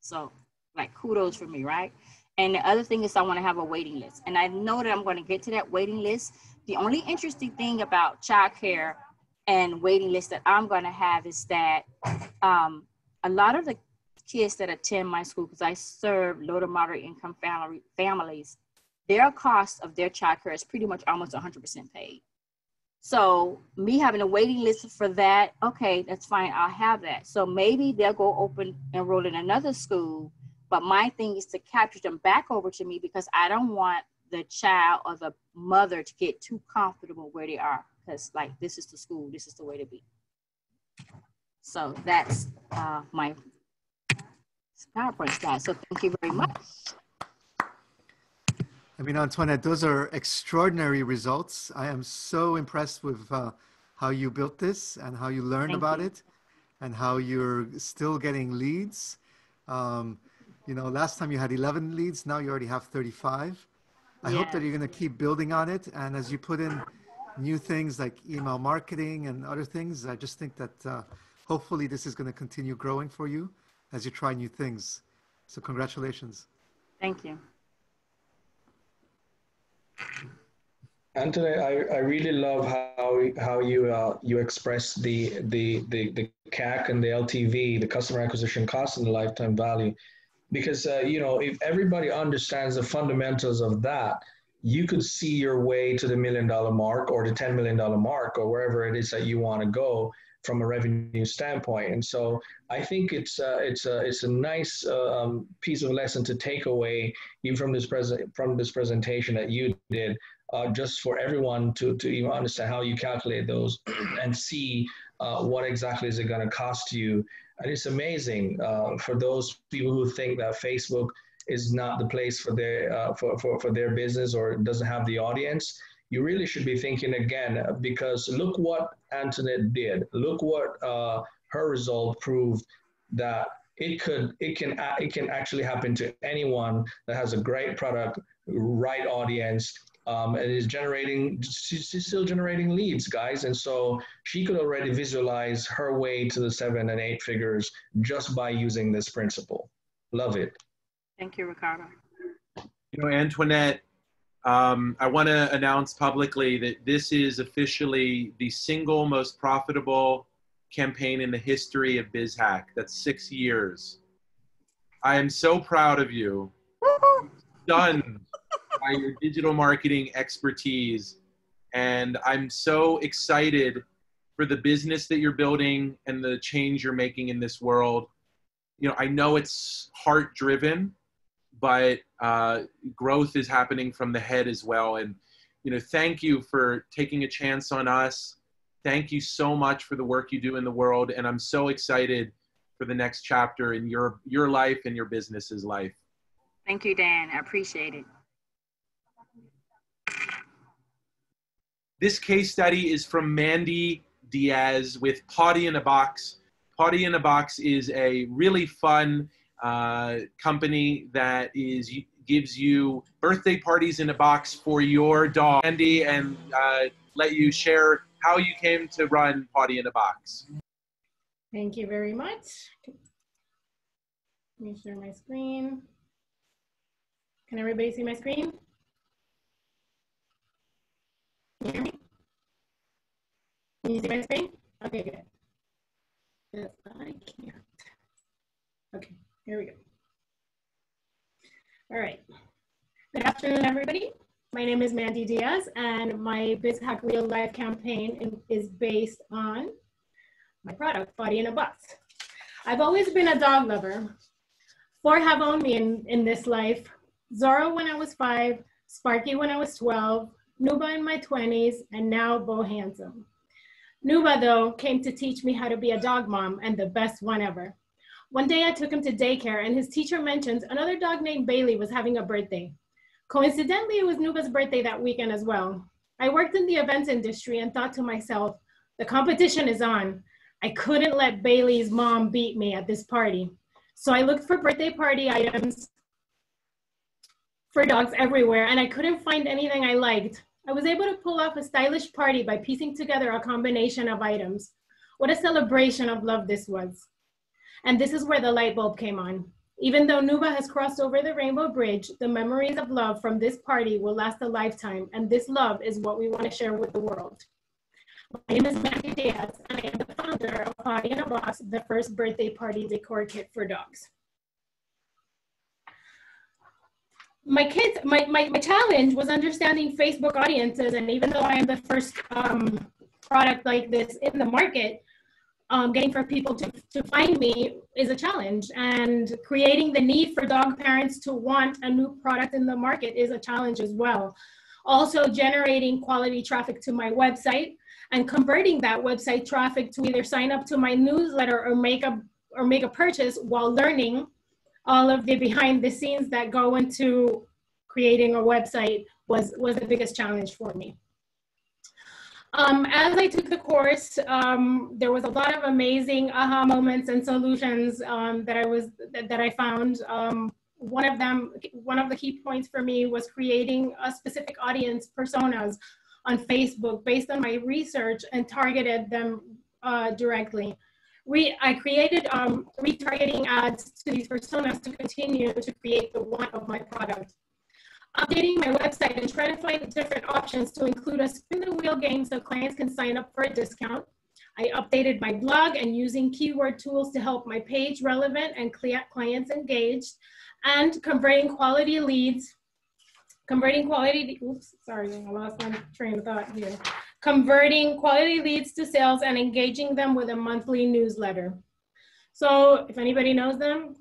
So like kudos for me, right? And the other thing is I want to have a waiting list. And I know that I'm going to get to that waiting list. The only interesting thing about childcare and waiting list that I'm going to have is that um, a lot of the kids that attend my school, because I serve low to moderate income family, families, their cost of their childcare is pretty much almost 100% paid. So me having a waiting list for that, okay, that's fine. I'll have that. So maybe they'll go open enroll in another school, but my thing is to capture them back over to me because I don't want the child or the mother to get too comfortable where they are because like this is the school, this is the way to be. So that's uh, my PowerPoint slide. So thank you very much. I mean, Antoinette, those are extraordinary results. I am so impressed with uh, how you built this and how you learned Thank about you. it and how you're still getting leads. Um, you know, last time you had 11 leads, now you already have 35. I hope that you're going to keep building on it. And as you put in new things like email marketing and other things, I just think that uh, hopefully this is going to continue growing for you as you try new things. So congratulations. Thank you. Anthony, I, I really love how how you uh, you express the, the the the CAC and the LTV, the customer acquisition cost and the lifetime value, because uh, you know if everybody understands the fundamentals of that, you could see your way to the million dollar mark or the ten million dollar mark or wherever it is that you want to go from a revenue standpoint. And so I think it's uh, it's a it's a nice uh, um, piece of lesson to take away even from this present from this presentation that you did uh, just for everyone to, to even understand how you calculate those and see uh, what exactly is it going to cost you. And it's amazing uh, for those people who think that Facebook is not the place for their, uh, for, for, for their business or doesn't have the audience. You really should be thinking again because look what Antoinette did. Look what uh, her result proved that it could it can it can actually happen to anyone that has a great product right audience um, and is generating, she's still generating leads, guys. And so she could already visualize her way to the seven and eight figures just by using this principle. Love it. Thank you, Ricardo. You know, Antoinette, um, I want to announce publicly that this is officially the single most profitable campaign in the history of BizHack. That's six years. I am so proud of you. Done by your digital marketing expertise. And I'm so excited for the business that you're building and the change you're making in this world. You know, I know it's heart driven, but uh, growth is happening from the head as well. And, you know, thank you for taking a chance on us. Thank you so much for the work you do in the world. And I'm so excited for the next chapter in your, your life and your business's life. Thank you, Dan. I appreciate it. This case study is from Mandy Diaz with Pawty in a Box. Pawty in a Box is a really fun uh, company that is gives you birthday parties in a box for your dog, Andy, and uh, let you share how you came to run Pawty in a Box. Thank you very much. Let me share my screen. Can everybody see my screen? Can you hear me? Can you see my screen? Okay, good. Yes, I can't. Okay, here we go. All right. Good afternoon, everybody. My name is Mandy Diaz, and my BizHack Real Life campaign is based on my product, Pawty in a Box. I've always been a dog lover. Four have owned me in, in this life. Zorro when I was five, Sparky when I was 12, Nuba in my 20s, and now Bo Handsome. Nuba, though, came to teach me how to be a dog mom and the best one ever. One day I took him to daycare and his teacher mentioned another dog named Bailey was having a birthday. Coincidentally, it was Nuba's birthday that weekend as well. I worked in the events industry and thought to myself, the competition is on. I couldn't let Bailey's mom beat me at this party. So I looked for birthday party items for dogs everywhere and I couldn't find anything I liked. I was able to pull off a stylish party by piecing together a combination of items. What a celebration of love this was. And this is where the light bulb came on. Even though Nuba has crossed over the Rainbow Bridge, the memories of love from this party will last a lifetime, and this love is what we want to share with the world. My name is Mandy Diaz, and I am the founder of Pawty in a Box, the first birthday party decor kit for dogs. my kids, my, my, my challenge was understanding Facebook audiences. And even though I am the first um, product like this in the market, um, getting for people to, to find me is a challenge. And creating the need for dog parents to want a new product in the market is a challenge as well. Also, generating quality traffic to my website and converting that website traffic to either sign up to my newsletter or make a or make a purchase while learning all of the behind the scenes that go into creating a website was, was the biggest challenge for me. Um, as I took the course, um, there was a lot of amazing aha moments and solutions um, that I was that, that I found. Um, one of them, one of the key points for me was creating a specific audience personas on Facebook based on my research and targeted them uh, directly. We, I created um, retargeting ads to these personas to continue to create the want of my product. Updating my website and trying to find different options to include a spin the wheel game so clients can sign up for a discount. I updated my blog and using keyword tools to help my page relevant and clients engaged and converting quality leads converting quality, oops, sorry, I lost my train of thought here. Converting quality leads to sales and engaging them with a monthly newsletter. So if anybody knows them,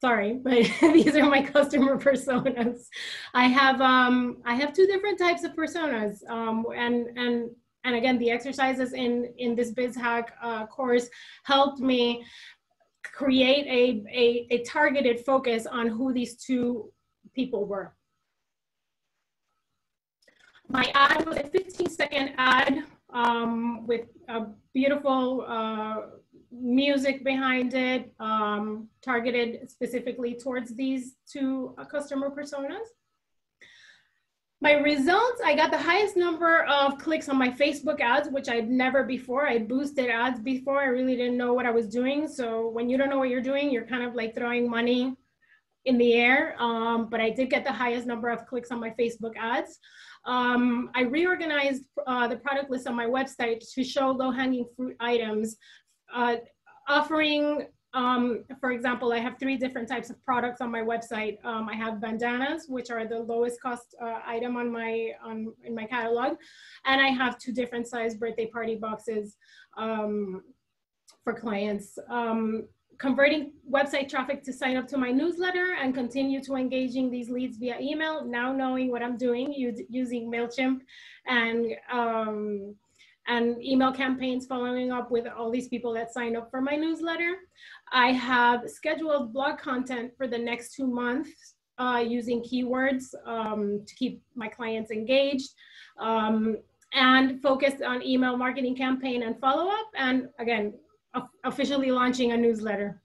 sorry, but these are my customer personas. I have um, I have two different types of personas, um, and and and again, the exercises in in this BizHack uh, course helped me create a, a a targeted focus on who these two people were. My ad was a 15 second ad um, with a beautiful uh, music behind it, um, targeted specifically towards these two uh, customer personas. My results, I got the highest number of clicks on my Facebook ads, which I'd never before. I boosted ads before. I really didn't know what I was doing. So when you don't know what you're doing, you're kind of like throwing money in the air. Um, but I did get the highest number of clicks on my Facebook ads. Um, I reorganized uh, the product list on my website to show low-hanging fruit items, uh, offering, um, for example, I have three different types of products on my website. Um, I have bandanas, which are the lowest cost uh, item on my on in my catalog, and I have two different size birthday party boxes um, for clients. Um, converting website traffic to sign up to my newsletter and continue to engaging these leads via email. Now knowing what I'm doing using MailChimp and, um, and email campaigns following up with all these people that sign up for my newsletter. I have scheduled blog content for the next two months uh, using keywords um, to keep my clients engaged. Um, and focused on email marketing campaign and follow up. And again, officially launching a newsletter.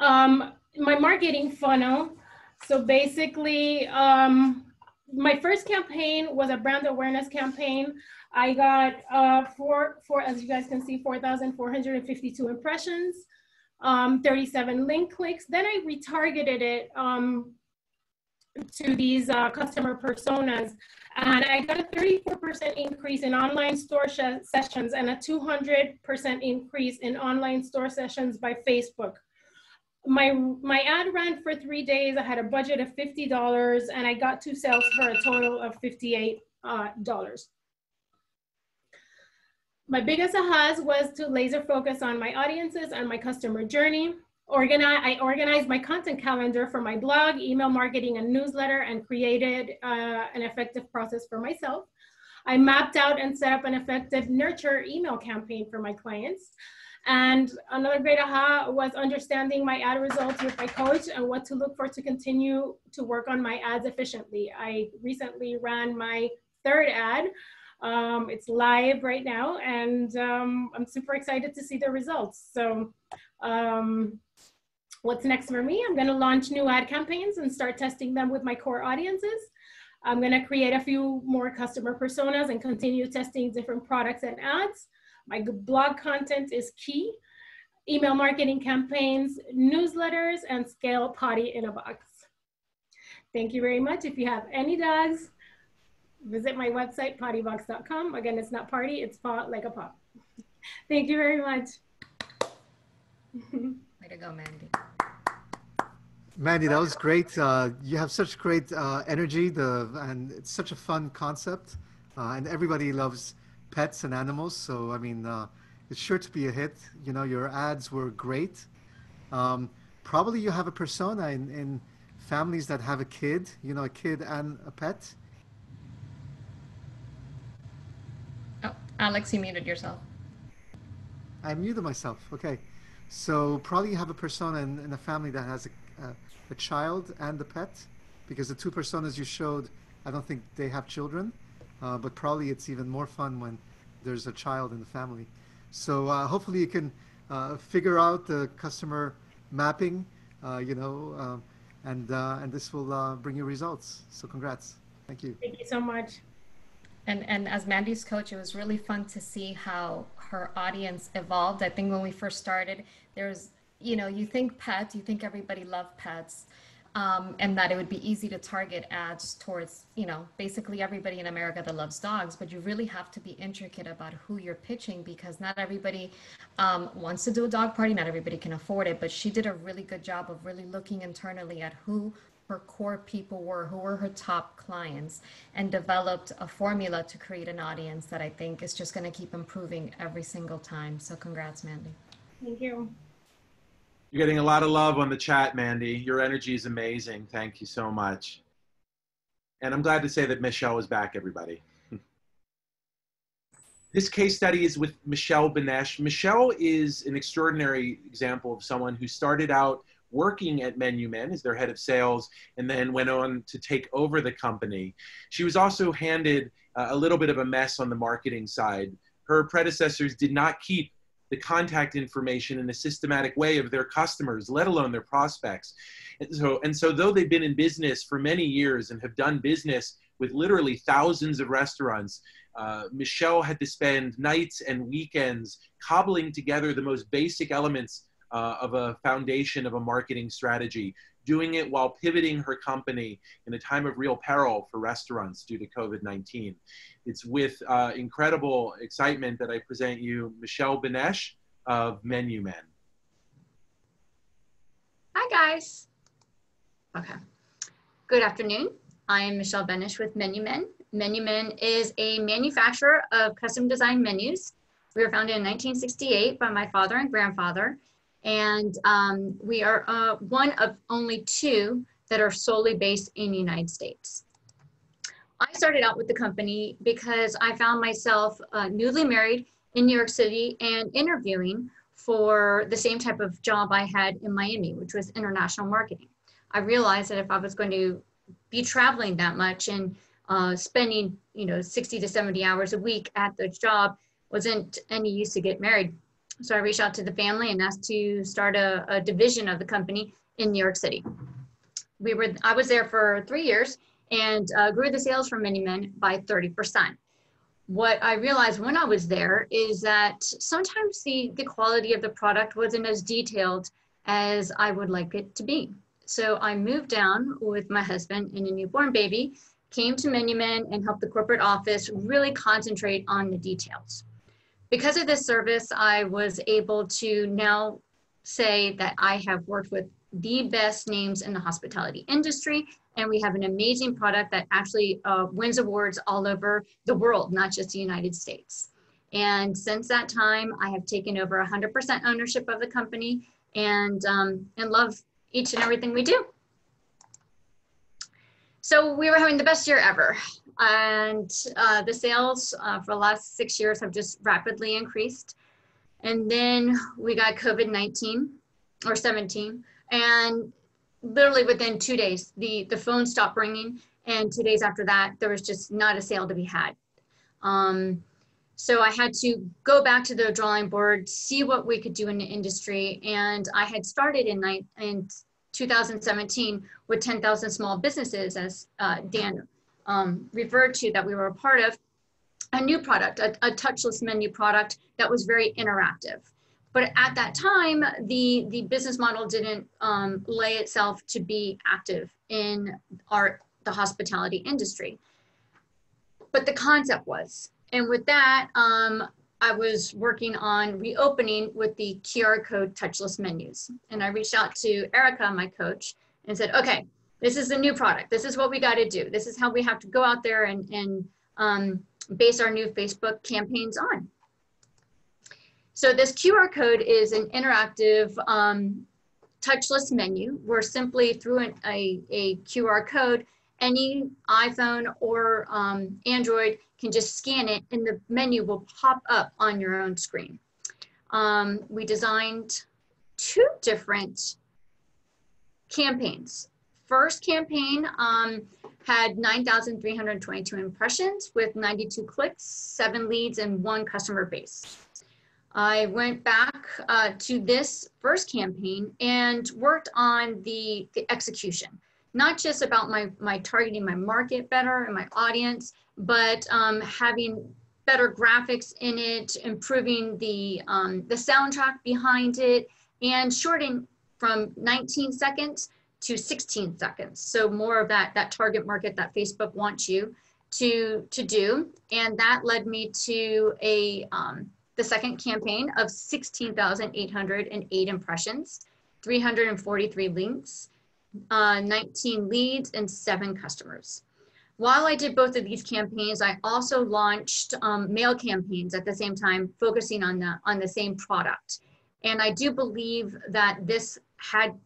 Um, my marketing funnel. So basically, um, my first campaign was a brand awareness campaign. I got uh, four, four, as you guys can see, 4,452 impressions, um, 37 link clicks. Then I retargeted it um, to these uh, customer personas. And I got a 34% increase in online store sessions and a 200% increase in online store sessions by Facebook. My, my ad ran for three days. I had a budget of $50 and I got two sales for a total of $58. Uh, my biggest ahas was to laser focus on my audiences and my customer journey. Organize, I organized my content calendar for my blog, email marketing, and newsletter, and created uh, an effective process for myself. I mapped out and set up an effective nurture email campaign for my clients. And another great aha was understanding my ad results with my coach and what to look for to continue to work on my ads efficiently. I recently ran my third ad. Um, it's live right now, and um, I'm super excited to see the results. So um, What's next for me? I'm going to launch new ad campaigns and start testing them with my core audiences. I'm going to create a few more customer personas and continue testing different products and ads. My blog content is key. Email marketing campaigns, newsletters, and scale pawty in a box. Thank you very much. If you have any dogs, visit my website, pawtybox.com. Again, it's not party, it's pot like a pot. Thank you very much. Way to go, Mandy. Mandy, that was great. Uh, you have such great uh, energy, the and it's such a fun concept, uh, and everybody loves pets and animals. So I mean, uh, it's sure to be a hit. You know, your ads were great. Um, probably you have a persona in, in families that have a kid. You know, a kid and a pet. Oh, Alex, you muted yourself. I muted myself. Okay, so probably you have a persona in, in a family that has a uh, a child and a pet, because the two personas you showed, I don't think they have children, uh, but probably it's even more fun when there's a child in the family. So uh, hopefully you can uh, figure out the customer mapping uh, you know, um, and uh, and this will uh, bring you results. So congrats. Thank you. Thank you so much. And, and as Mandy's coach, it was really fun to see how her audience evolved. I think when we first started, there was, you know, you think pets, you think everybody loved pets, um, and that it would be easy to target ads towards, you know, basically everybody in America that loves dogs. But you really have to be intricate about who you're pitching because not everybody um, wants to do a dog party, not everybody can afford it. But she did a really good job of really looking internally at who her core people were, who were her top clients, and developed a formula to create an audience that I think is just going to keep improving every single time. So, congrats, Mandy. Thank you. You're getting a lot of love on the chat, Mandy. Your energy is amazing. Thank you so much. And I'm glad to say that Michelle is back, everybody. This case study is with Michelle Benesh. Michelle is an extraordinary example of someone who started out working at Menu Men as their head of sales and then went on to take over the company. She was also handed uh, a little bit of a mess on the marketing side. Her predecessors did not keep the contact information in a systematic way of their customers, let alone their prospects. And so, and so though they've been in business for many years and have done business with literally thousands of restaurants, uh, Michelle had to spend nights and weekends cobbling together the most basic elements uh, of a foundation of a marketing strategy, doing it while pivoting her company in a time of real peril for restaurants due to COVID 19. It's with uh, incredible excitement that I present you Michelle Benesh of Menu Men. Hi, guys. Okay. Good afternoon. I am Michelle Benesh with Menu Men. Menu Men is a manufacturer of custom designed menus. We were founded in 1968 by my father and grandfather, and um, we are uh, one of only two that are solely based in the United States. I started out with the company because I found myself uh, newly married in New York City and interviewing for the same type of job I had in Miami, which was international marketing. I realized that if I was going to be traveling that much and uh, spending, you know, 60 to 70 hours a week at the job wasn't any use to get married. So I reached out to the family and asked to start a, a division of the company in New York City. We were, I was there for three years and uh, grew the sales for Menu Men by 30%. What I realized when I was there is that sometimes the, the quality of the product wasn't as detailed as I would like it to be. So I moved down with my husband and a newborn baby, came to Menu Men and helped the corporate office really concentrate on the details. Because of this service, I was able to now say that I have worked with the best names in the hospitality industry and we have an amazing product that actually uh, wins awards all over the world, not just the United States. And since that time, I have taken over 100% ownership of the company and, um, and love each and everything we do. So we were having the best year ever. And uh, the sales uh, for the last six years have just rapidly increased. And then we got COVID 19 or 17. And literally within two days, the, the phone stopped ringing. And two days after that, there was just not a sale to be had. Um, so I had to go back to the drawing board, see what we could do in the industry. And I had started in, in 2017 with 10,000 small businesses, as uh, Dan um, referred to, that we were a part of, a new product, a, a touchless menu product that was very interactive. But at that time, the, the business model didn't um, lay itself to be active in our, the hospitality industry. But the concept was. And with that, um, I was working on reopening with the QR code touchless menus. And I reached out to Erica, my coach, and said, okay, this is the new product. This is what we got to do. This is how we have to go out there and, and um, base our new Facebook campaigns on. So this QR code is an interactive um, touchless menu where simply through an, a, a QR code, any iPhone or um, Android can just scan it and the menu will pop up on your own screen. Um, we designed two different campaigns. First campaign um, had 9,322 impressions with 92 clicks, seven leads, and one customer base. I went back uh, to this first campaign and worked on the, the execution, not just about my, my targeting my market better and my audience, but um, having better graphics in it, improving the, um, the soundtrack behind it, and shorting from 19 seconds to 16 seconds. So more of that, that target market that Facebook wants you to, to do. And that led me to a, um, the second campaign of 16,808 impressions, 343 links, uh, 19 leads, and seven customers. While I did both of these campaigns, I also launched um, mail campaigns at the same time, focusing on the on the same product. And I do believe that this had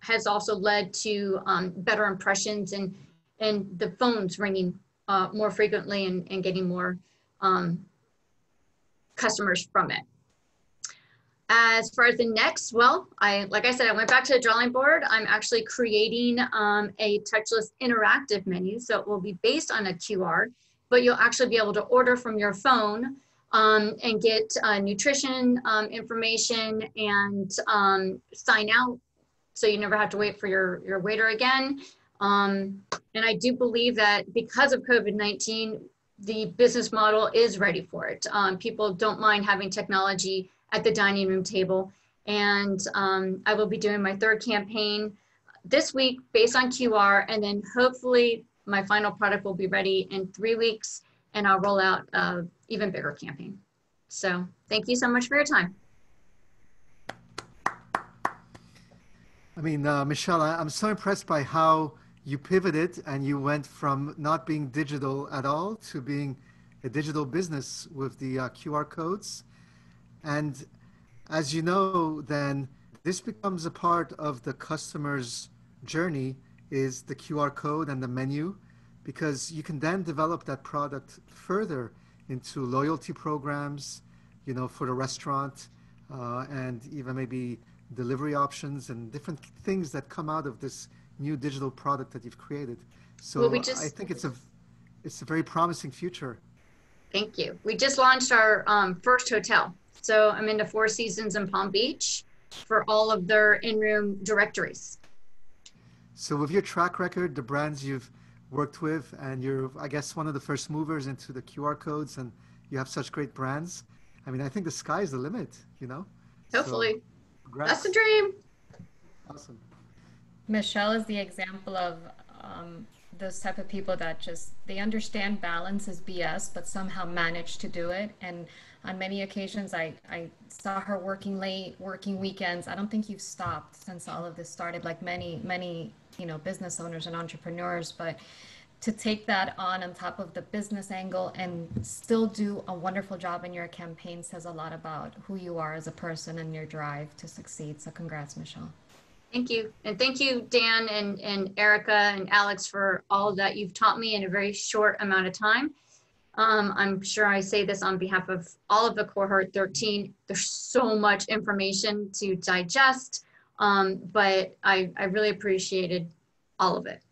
has also led to um, better impressions and and the phones ringing uh, more frequently and, and getting more um, customers from it. As far as the next, well, I like I said, I went back to the drawing board. I'm actually creating um, a touchless interactive menu, so it will be based on a QR, but you'll actually be able to order from your phone um, and get uh, nutrition um, information and um, sign out, so you never have to wait for your your waiter again. Um, and I do believe that because of COVID-19, the business model is ready for it. Um, people don't mind having technology at the dining room table. And um, I will be doing my third campaign this week based on QR. And then hopefully my final product will be ready in three weeks and I'll roll out an even bigger campaign. So thank you so much for your time. I mean, uh, Michelle, I'm so impressed by how you pivoted and you went from not being digital at all to being a digital business with the uh, QR codes. And as you know, then this becomes a part of the customer's journey is the QR code and the menu because you can then develop that product further into loyalty programs, you know, for the restaurant uh, and even maybe delivery options and different things that come out of this new digital product that you've created. So well, we just, I think it's a it's a very promising future. Thank you. We just launched our um, first hotel. So I'm into Four Seasons in Palm Beach for all of their in-room directories. So with your track record, the brands you've worked with, and you're, I guess, one of the first movers into the QR codes, and you have such great brands. I mean, I think the sky is the limit, you know? Hopefully. So, That's the dream. Awesome. Michelle is the example of um, those type of people that just they understand balance is BS, but somehow manage to do it. And on many occasions, I I saw her working late, working weekends. I don't think you've stopped since all of this started, like many many you know business owners and entrepreneurs, but to take that on on top of the business angle and still do a wonderful job in your campaign says a lot about who you are as a person and your drive to succeed. So congrats, Michelle. Thank you. And thank you, Dan and, and Erica and Alex for all that you've taught me in a very short amount of time. Um, I'm sure I say this on behalf of all of the cohort 13. There's so much information to digest, um, but I, I really appreciated all of it.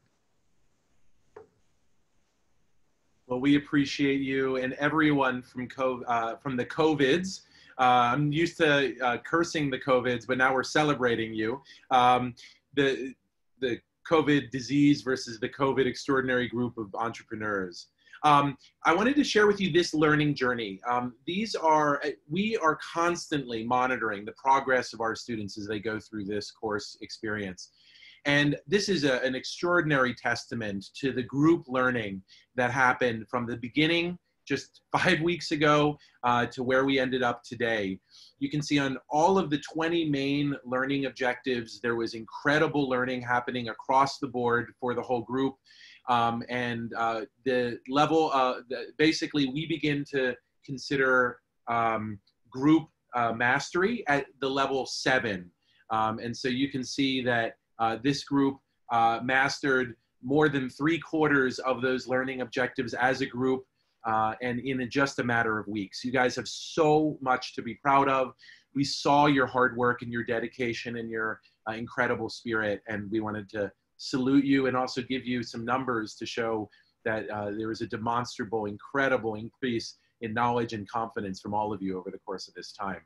Well, we appreciate you and everyone from, uh, from the COVIDs uh, I'm used to uh, cursing the COVIDs, but now we're celebrating you. Um, the, the COVID disease versus the COVID extraordinary group of entrepreneurs. Um, I wanted to share with you this learning journey. Um, these are, we are constantly monitoring the progress of our students as they go through this course experience. And this is a, an extraordinary testament to the group learning that happened from the beginning just five weeks ago uh, to where we ended up today. You can see on all of the 20 main learning objectives, there was incredible learning happening across the board for the whole group. Um, and uh, the level, uh, the, basically, we begin to consider um, group uh, mastery at the level seven. Um, and so you can see that uh, this group uh, mastered more than three quarters of those learning objectives as a group uh, and in just a matter of weeks. You guys have so much to be proud of. We saw your hard work and your dedication and your uh, incredible spirit, and we wanted to salute you and also give you some numbers to show that uh, there was a demonstrable, incredible increase in knowledge and confidence from all of you over the course of this time.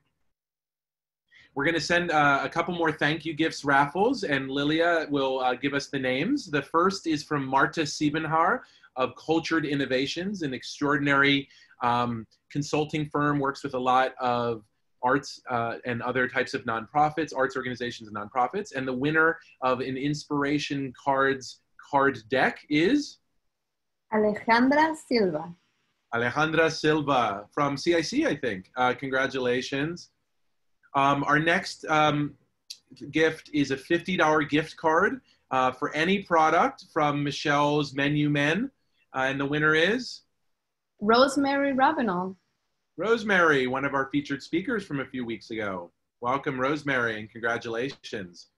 We're going to send uh, a couple more thank you gifts raffles, and Lilia will uh, give us the names. The first is from Marta Siebenhaar of Cultured Innovations, an extraordinary um, consulting firm, works with a lot of arts uh, and other types of nonprofits, arts organizations and nonprofits. And the winner of an Inspiration Cards card deck is? Alejandra Silva. Alejandra Silva from CIC, I think. Uh, congratulations. Um, our next um, gift is a $50 gift card uh, for any product from Michelle's Menu Men. Uh, and the winner is? Rosemary Ravenel. Rosemary, one of our featured speakers from a few weeks ago. Welcome, Rosemary, and congratulations.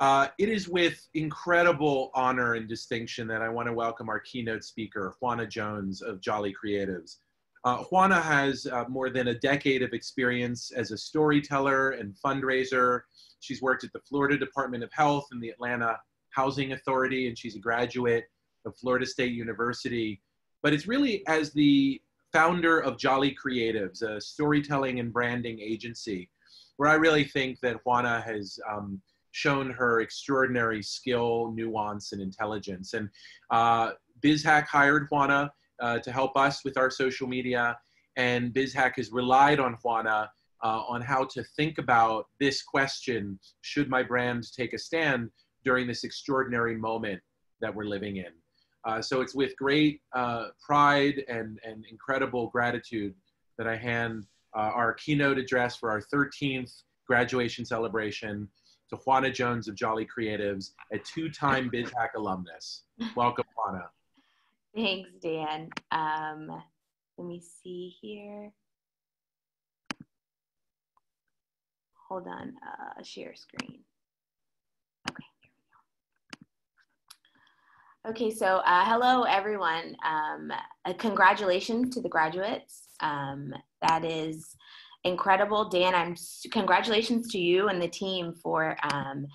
Uh, it is with incredible honor and distinction that I want to welcome our keynote speaker, Juana Jones of Jolly Creatives. Uh, Juana has uh, more than a decade of experience as a storyteller and fundraiser. She's worked at the Florida Department of Health and the Atlanta Housing Authority, and she's a graduate of Florida State University. But it's really as the founder of Jolly Creatives, a storytelling and branding agency, where I really think that Juana has um, shown her extraordinary skill, nuance, and intelligence. And uh, BizHack hired Juana uh, to help us with our social media. And BizHack has relied on Juana uh, on how to think about this question, should my brand take a stand during this extraordinary moment that we're living in? Uh, so it's with great uh, pride and, and incredible gratitude that I hand uh, our keynote address for our 13th graduation celebration to Juana Jones of Jolly Creatives, a two-time BizHack alumnus. Welcome, Juana. Thanks, Dan. Um, let me see here. Hold on, uh, share screen. Okay, here we go. Okay, so uh, hello everyone. Um, uh, congratulations to the graduates. Um, that is incredible. Dan, I'm congratulations to you and the team for um,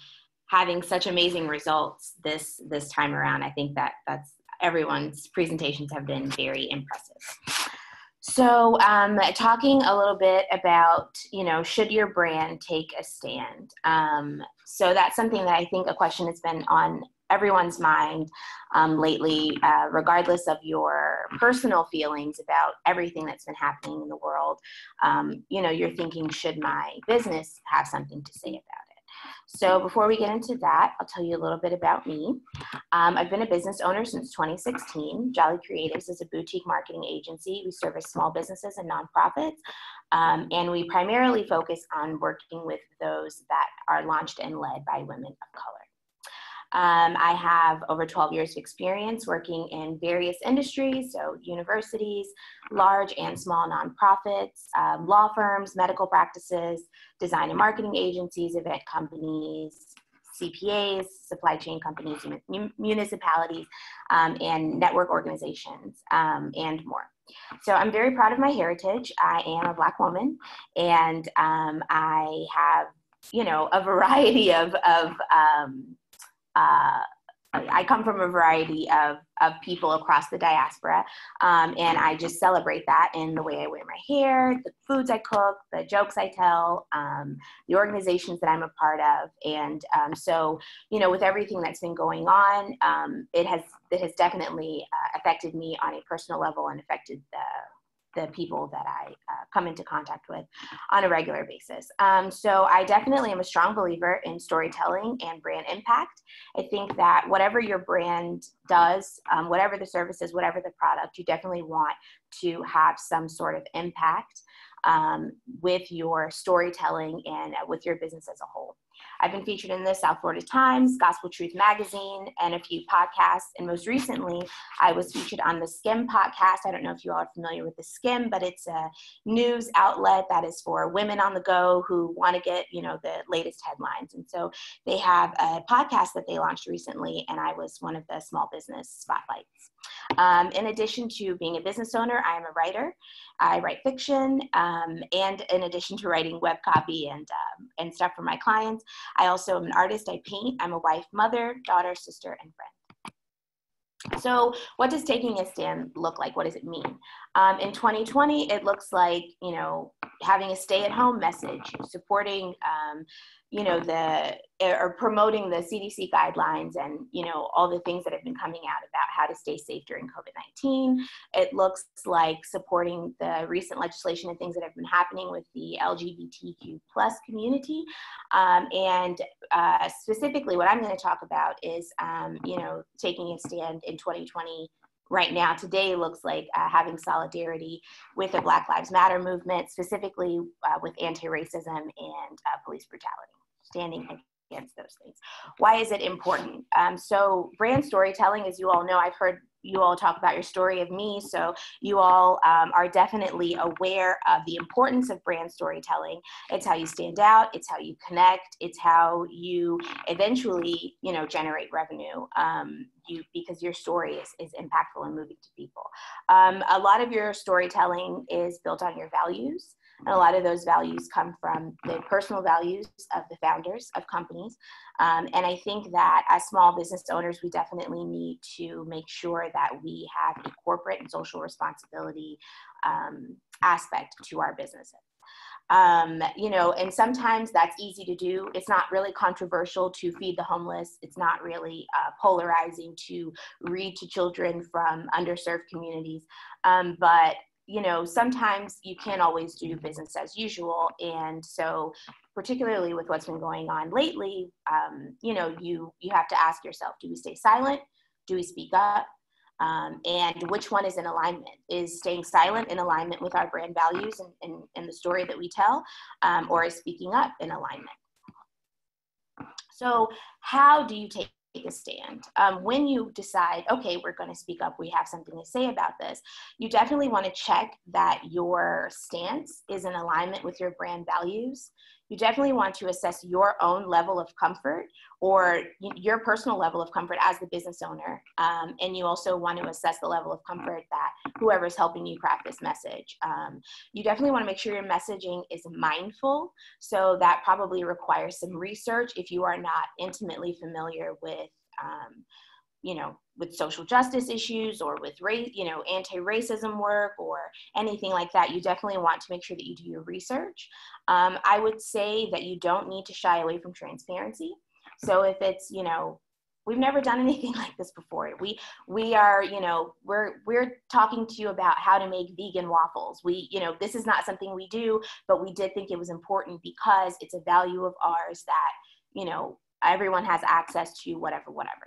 having such amazing results this this time around. I think that that's everyone's presentations have been very impressive. So, um, talking a little bit about, you know, should your brand take a stand? Um, so, that's something that I think a question that's been on everyone's mind um, lately, uh, regardless of your personal feelings about everything that's been happening in the world. Um, you know, you're thinking, should my business have something to say about it? So before we get into that, I'll tell you a little bit about me. Um, I've been a business owner since 2016. Jolly Creatives is a boutique marketing agency. We service small businesses and nonprofits, um, and we primarily focus on working with those that are launched and led by women of color. Um, I have over 12 years of experience working in various industries, so universities, large and small nonprofits, um, law firms, medical practices, design and marketing agencies, event companies, CPAs, supply chain companies, municipalities, um, and network organizations, um, and more. So I'm very proud of my heritage. I am a Black woman, and um, I have, you know, a variety of, of um, uh, I come from a variety of, of people across the diaspora, um, and I just celebrate that in the way I wear my hair, the foods I cook, the jokes I tell, um, the organizations that I'm a part of, and um, so you know, with everything that's been going on, um, it has it has definitely uh, affected me on a personal level and affected the the people that I uh, come into contact with on a regular basis. Um, so I definitely am a strong believer in storytelling and brand impact. I think that whatever your brand does, um, whatever the service is, whatever the product, you definitely want to have some sort of impact um, with your storytelling and uh, with your business as a whole. I've been featured in the South Florida Times, Gospel Truth Magazine, and a few podcasts. And most recently, I was featured on the Skimm podcast. I don't know if you all are familiar with the Skimm, but it's a news outlet that is for women on the go who want to get, you know, the latest headlines. And so they have a podcast that they launched recently, and I was one of the small business spotlights. Um, in addition to being a business owner, I am a writer. I write fiction, um, and in addition to writing web copy and um, and stuff for my clients, I also am an artist. I paint. I'm a wife, mother, daughter, sister, and friend. So, what does taking a stand look like? What does it mean? Um, in 2020, it looks like you know having a stay-at-home message, supporting um, you know the or promoting the CDC guidelines and you know all the things that have been coming out about how to stay safe during COVID-19. It looks like supporting the recent legislation and things that have been happening with the LGBTQ plus community. Um, and uh, specifically, what I'm going to talk about is um, you know taking a stand in 2020 right now today looks like uh, having solidarity with the black lives matter movement specifically uh, with anti-racism and uh, police brutality standing against those things. Why is it important? Um, so, brand storytelling, as you all know, I've heard you all talk about your story of me. So, you all um, are definitely aware of the importance of brand storytelling. It's how you stand out, it's how you connect, it's how you eventually, you know, generate revenue. Um, you because your story is, is impactful and moving to people. Um, a lot of your storytelling is built on your values. And a lot of those values come from the personal values of the founders of companies. Um, and I think that as small business owners, we definitely need to make sure that we have a corporate and social responsibility um, aspect to our businesses. Um, you know, and sometimes that's easy to do. It's not really controversial to feed the homeless. It's not really uh, polarizing to read to children from underserved communities. Um, but you know, sometimes you can't always do business as usual. And so, particularly with what's been going on lately, um, you know, you, you have to ask yourself do we stay silent? Do we speak up? Um, and which one is in alignment? Is staying silent in alignment with our brand values and, and, and the story that we tell, um, or is speaking up in alignment? So, how do you take a stand. Um, when you decide, okay, we're going to speak up, we have something to say about this, you definitely want to check that your stance is in alignment with your brand values you definitely want to assess your own level of comfort or your personal level of comfort as the business owner. Um, and you also want to assess the level of comfort that whoever's helping you craft this message. Um, you definitely want to make sure your messaging is mindful. So that probably requires some research if you are not intimately familiar with. Um, you know, with social justice issues or with race, you know, anti-racism work or anything like that, you definitely want to make sure that you do your research. Um, I would say that you don't need to shy away from transparency. So if it's, you know, we've never done anything like this before. We we are, you know, we're we're talking to you about how to make vegan waffles. We, you know, this is not something we do, but we did think it was important because it's a value of ours that, you know, everyone has access to whatever, whatever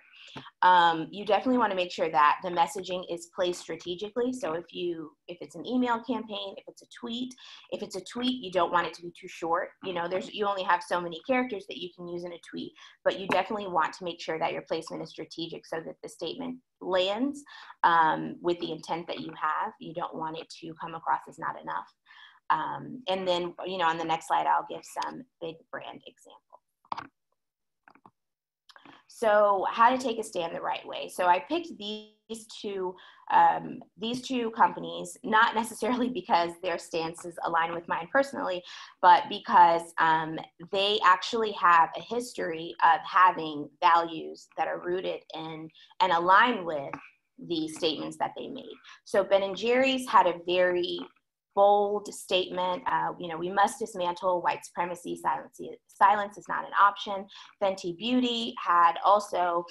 um, you definitely want to make sure that the messaging is placed strategically. So if you if it's an email campaign, if it's a tweet, if it's a tweet, you don't want it to be too short. You know, there's you only have so many characters that you can use in a tweet, but you definitely want to make sure that your placement is strategic so that the statement lands um, with the intent that you have. You don't want it to come across as not enough. Um, and then, you know, on the next slide, I'll give some big brand examples. So how to take a stand the right way. So I picked these two um, these two companies not necessarily because their stances align with mine personally, but because um, they actually have a history of having values that are rooted in and align with the statements that they made. So Ben and Jerry's had a very bold statement. Uh, you know, we must dismantle white supremacy. Silence, silence is not an option. Fenty Beauty had also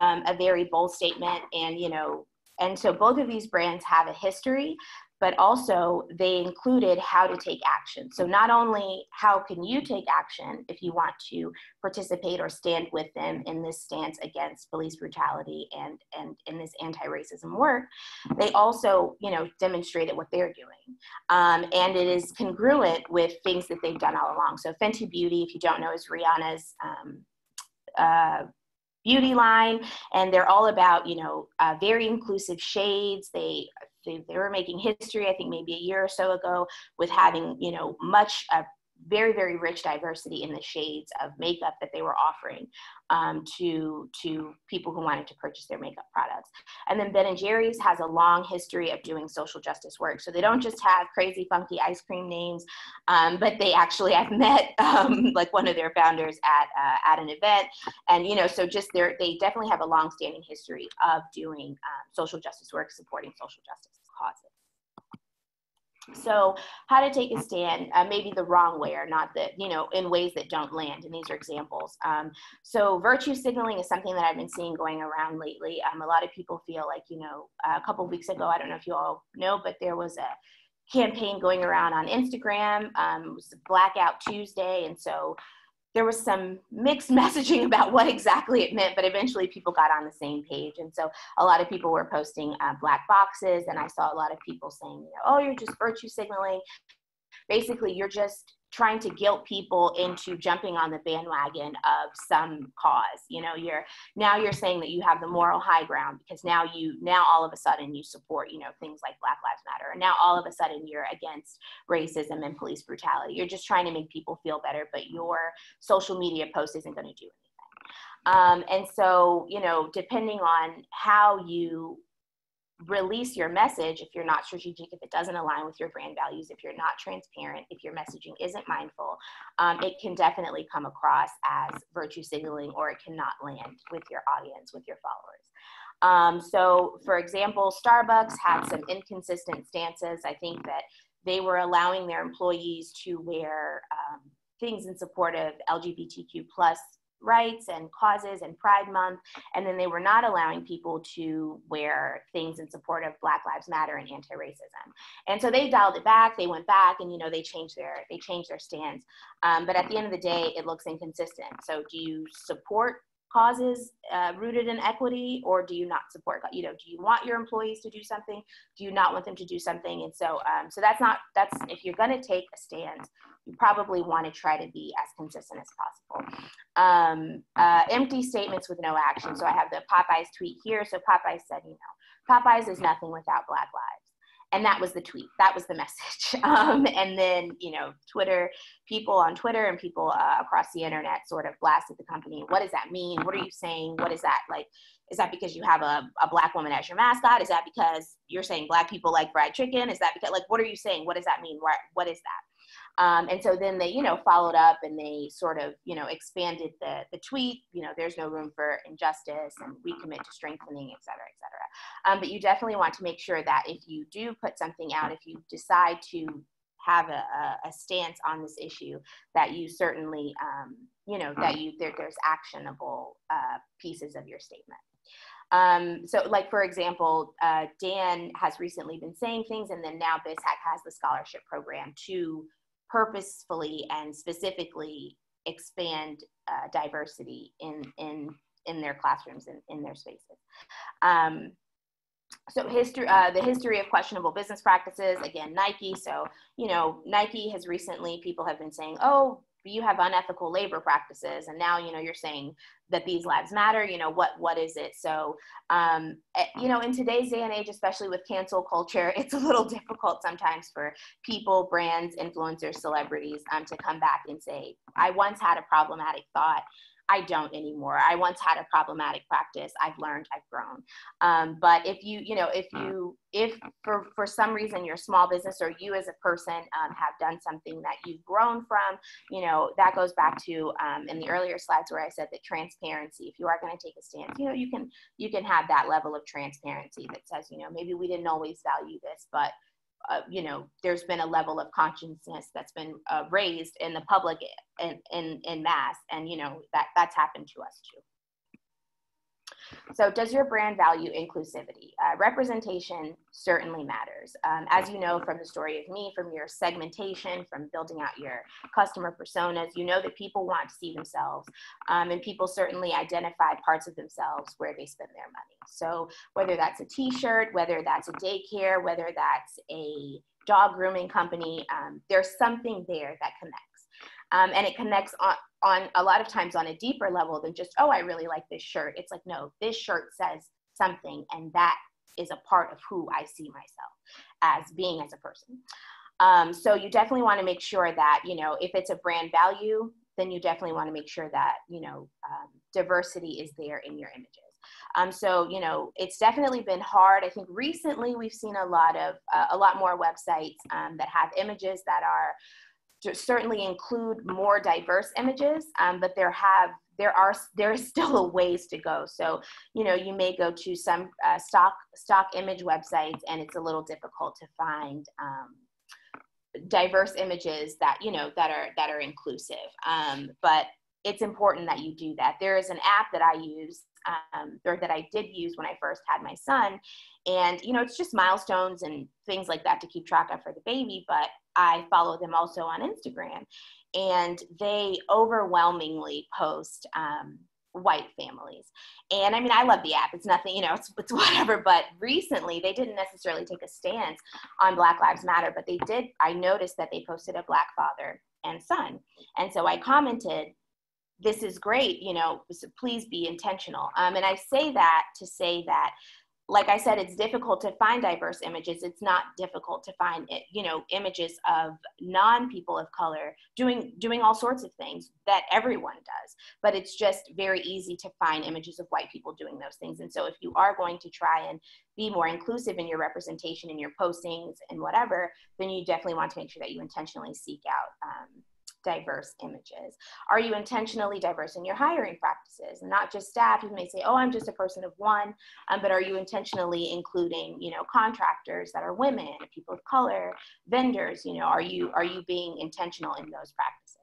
um, a very bold statement, and you know, and so both of these brands have a history but also they included how to take action. So not only how can you take action if you want to participate or stand with them in this stance against police brutality and, and in this anti-racism work, they also, you know, demonstrated what they're doing. Um, and it is congruent with things that they've done all along. So Fenty Beauty, if you don't know, is Rihanna's um, uh, beauty line and they're all about you know uh, very inclusive shades they they, they were making history, I think maybe a year or so ago, with having, you know, much uh, very very rich diversity in the shades of makeup that they were offering um, to to people who wanted to purchase their makeup products. And then ben and jerry's has a long history of doing social justice work. So they don't just have crazy funky ice cream names um, but they actually i've met um, like one of their founders at uh, at an event. And you know so just they they definitely have a long standing history of doing um, social justice work supporting social justice causes so how to take a stand uh, maybe the wrong way or not that you know in ways that don't land and these are examples. Um, so virtue signaling is something that i've been seeing going around lately. Um, a lot of people feel like you know a couple weeks ago i don't know if you all know but there was a campaign going around on instagram um, it was blackout tuesday and so there was some mixed messaging about what exactly it meant, but eventually people got on the same page. And so a lot of people were posting uh, black boxes, and I saw a lot of people saying, you know, oh, you're just virtue signaling. Basically, you're just trying to guilt people into jumping on the bandwagon of some cause you know you're now you're saying that you have the moral high ground because now you now all of a sudden you support you know things like black lives matter and now all of a sudden you're against racism and police brutality. You're just trying to make people feel better but your social media post isn't going to do anything. Um, and so you know depending on how you release your message if you're not strategic, if it doesn't align with your brand values, if you're not transparent, if your messaging isn't mindful, um, it can definitely come across as virtue signaling or it cannot land with your audience, with your followers. Um, so, for example, Starbucks had some inconsistent stances. I think that they were allowing their employees to wear um, things in support of LGBTQ plus rights and causes and Pride Month, and then they were not allowing people to wear things in support of Black Lives Matter and anti-racism. And so they dialed it back. They went back, and you know they changed their they changed their stance. Um, but at the end of the day, it looks inconsistent. So do you support causes uh, rooted in equity or do you not support you know do you want your employees to do something do you not want them to do something and so um, so that's not that's if you're going to take a stand you probably want to try to be as consistent as possible. Um, uh, empty statements with no action. So i have the popeyes tweet here. So popeyes said you know popeyes is nothing without black lives. And that was the tweet. That was the message. Um, and then you know twitter people on twitter and people uh, across the internet sort of blasted the company. What does that mean? What are you saying? What is that like is that because you have a, a black woman as your mascot? Is that because you're saying black people like fried chicken? Is that because like what are you saying? What does that mean? What, what is that um, and so then they, you know, followed up and they sort of, you know, expanded the, the tweet, you know, there's no room for injustice and we commit to strengthening, et cetera, et cetera. Um, but you definitely want to make sure that if you do put something out, if you decide to have a, a, stance on this issue, that you certainly, um, you know, that you, there, there's actionable uh, pieces of your statement. Um, so like, for example, uh, Dan has recently been saying things and then now BizHack has the scholarship program to purposefully and specifically expand uh, diversity in, in, in their classrooms and in their spaces. Um, so history, uh, the history of questionable business practices, again, Nike. So, you know, Nike has recently, people have been saying, oh, you have unethical labor practices and now you know you're saying that these lives matter you know what what is it? So um, eh, you know in today's day and age especially with cancel culture it's a little difficult sometimes for people brands influencers celebrities um, to come back and say i once had a problematic thought I don't anymore. I once had a problematic practice. I've learned, I've grown. Um, but if you, you know, if you, if for, for some reason your small business or you as a person um, have done something that you've grown from, you know, that goes back to um, in the earlier slides where I said that transparency, if you are going to take a stance, you know, you can, you can have that level of transparency that says, you know, maybe we didn't always value this, but uh, you know, there's been a level of consciousness that's been uh, raised in the public in, in, in mass. And, you know, that, that's happened to us too. So does your brand value inclusivity? Uh, representation certainly matters. Um, as you know from the story of me, from your segmentation, from building out your customer personas, you know that people want to see themselves um, and people certainly identify parts of themselves where they spend their money. So whether that's a t-shirt, whether that's a daycare, whether that's a dog grooming company, um, there's something there that connects. Um, and it connects on, on a lot of times on a deeper level than just, oh, I really like this shirt. It's like, no, this shirt says something, and that is a part of who I see myself as being as a person. Um, so you definitely want to make sure that, you know, if it's a brand value, then you definitely want to make sure that, you know, um, diversity is there in your images. Um, so, you know, it's definitely been hard. I think recently we've seen a lot of, uh, a lot more websites um, that have images that are certainly include more diverse images, um, but there have there are there is still a ways to go. So you know you may go to some uh, stock stock image websites and it's a little difficult to find um, diverse images that you know that are that are inclusive. Um, but it's important that you do that. There is an app that I use um, or that I did use when I first had my son. And, you know, it's just milestones and things like that to keep track of for the baby. But I follow them also on Instagram. And they overwhelmingly post um, white families. And I mean, I love the app. It's nothing, you know, it's, it's whatever. But recently, they didn't necessarily take a stance on Black Lives Matter, but they did. I noticed that they posted a Black father and son. And so I commented, this is great, you know, so please be intentional. Um, and I say that to say that, like I said, it's difficult to find diverse images. It's not difficult to find, you know, images of non-people of color doing doing all sorts of things that everyone does. But it's just very easy to find images of white people doing those things. And so, if you are going to try and be more inclusive in your representation in your postings and whatever, then you definitely want to make sure that you intentionally seek out um, diverse images? Are you intentionally diverse in your hiring practices? Not just staff, you may say, oh, I'm just a person of one, um, but are you intentionally including, you know, contractors that are women, people of color, vendors, you know, are you, are you being intentional in those practices?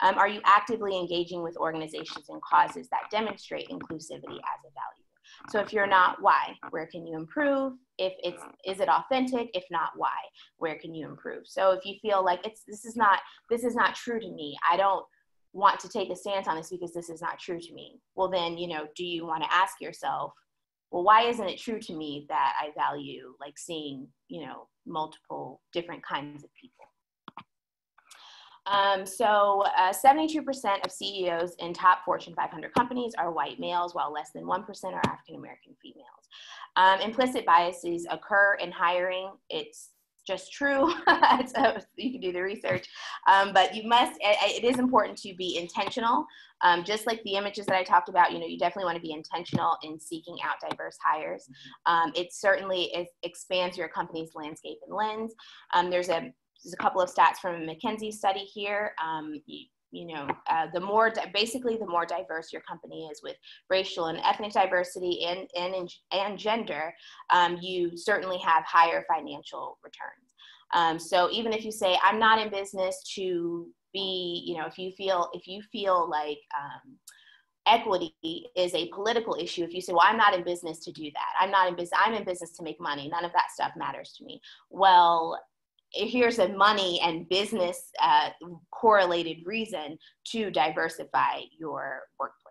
Um, are you actively engaging with organizations and causes that demonstrate inclusivity as a value? So if you're not, why? Where can you improve? If it's, is it authentic? If not, why? Where can you improve? So if you feel like it's, this is not, this is not true to me. I don't want to take a stance on this because this is not true to me. Well, then, you know, do you want to ask yourself, well, why isn't it true to me that I value like seeing, you know, multiple different kinds of people? Um, so, uh, 72% of CEOs in top Fortune 500 companies are white males, while less than 1% are African American females. Um, implicit biases occur in hiring. It's just true. so you can do the research. Um, but you must, it is important to be intentional. Um, just like the images that I talked about, you know, you definitely want to be intentional in seeking out diverse hires. Um, it certainly is, expands your company's landscape and lens. Um, there's a there's a couple of stats from a McKinsey study here. Um, you, know, uh, the more, basically the more diverse your company is with racial and ethnic diversity and, and, and gender, um, you certainly have higher financial returns. Um, so even if you say, I'm not in business to be, you know, if you feel, if you feel like, um, equity is a political issue if you say well i'm not in business to do that i'm not in business i'm in business to make money none of that stuff matters to me well here's a money and business uh, correlated reason to diversify your workplace.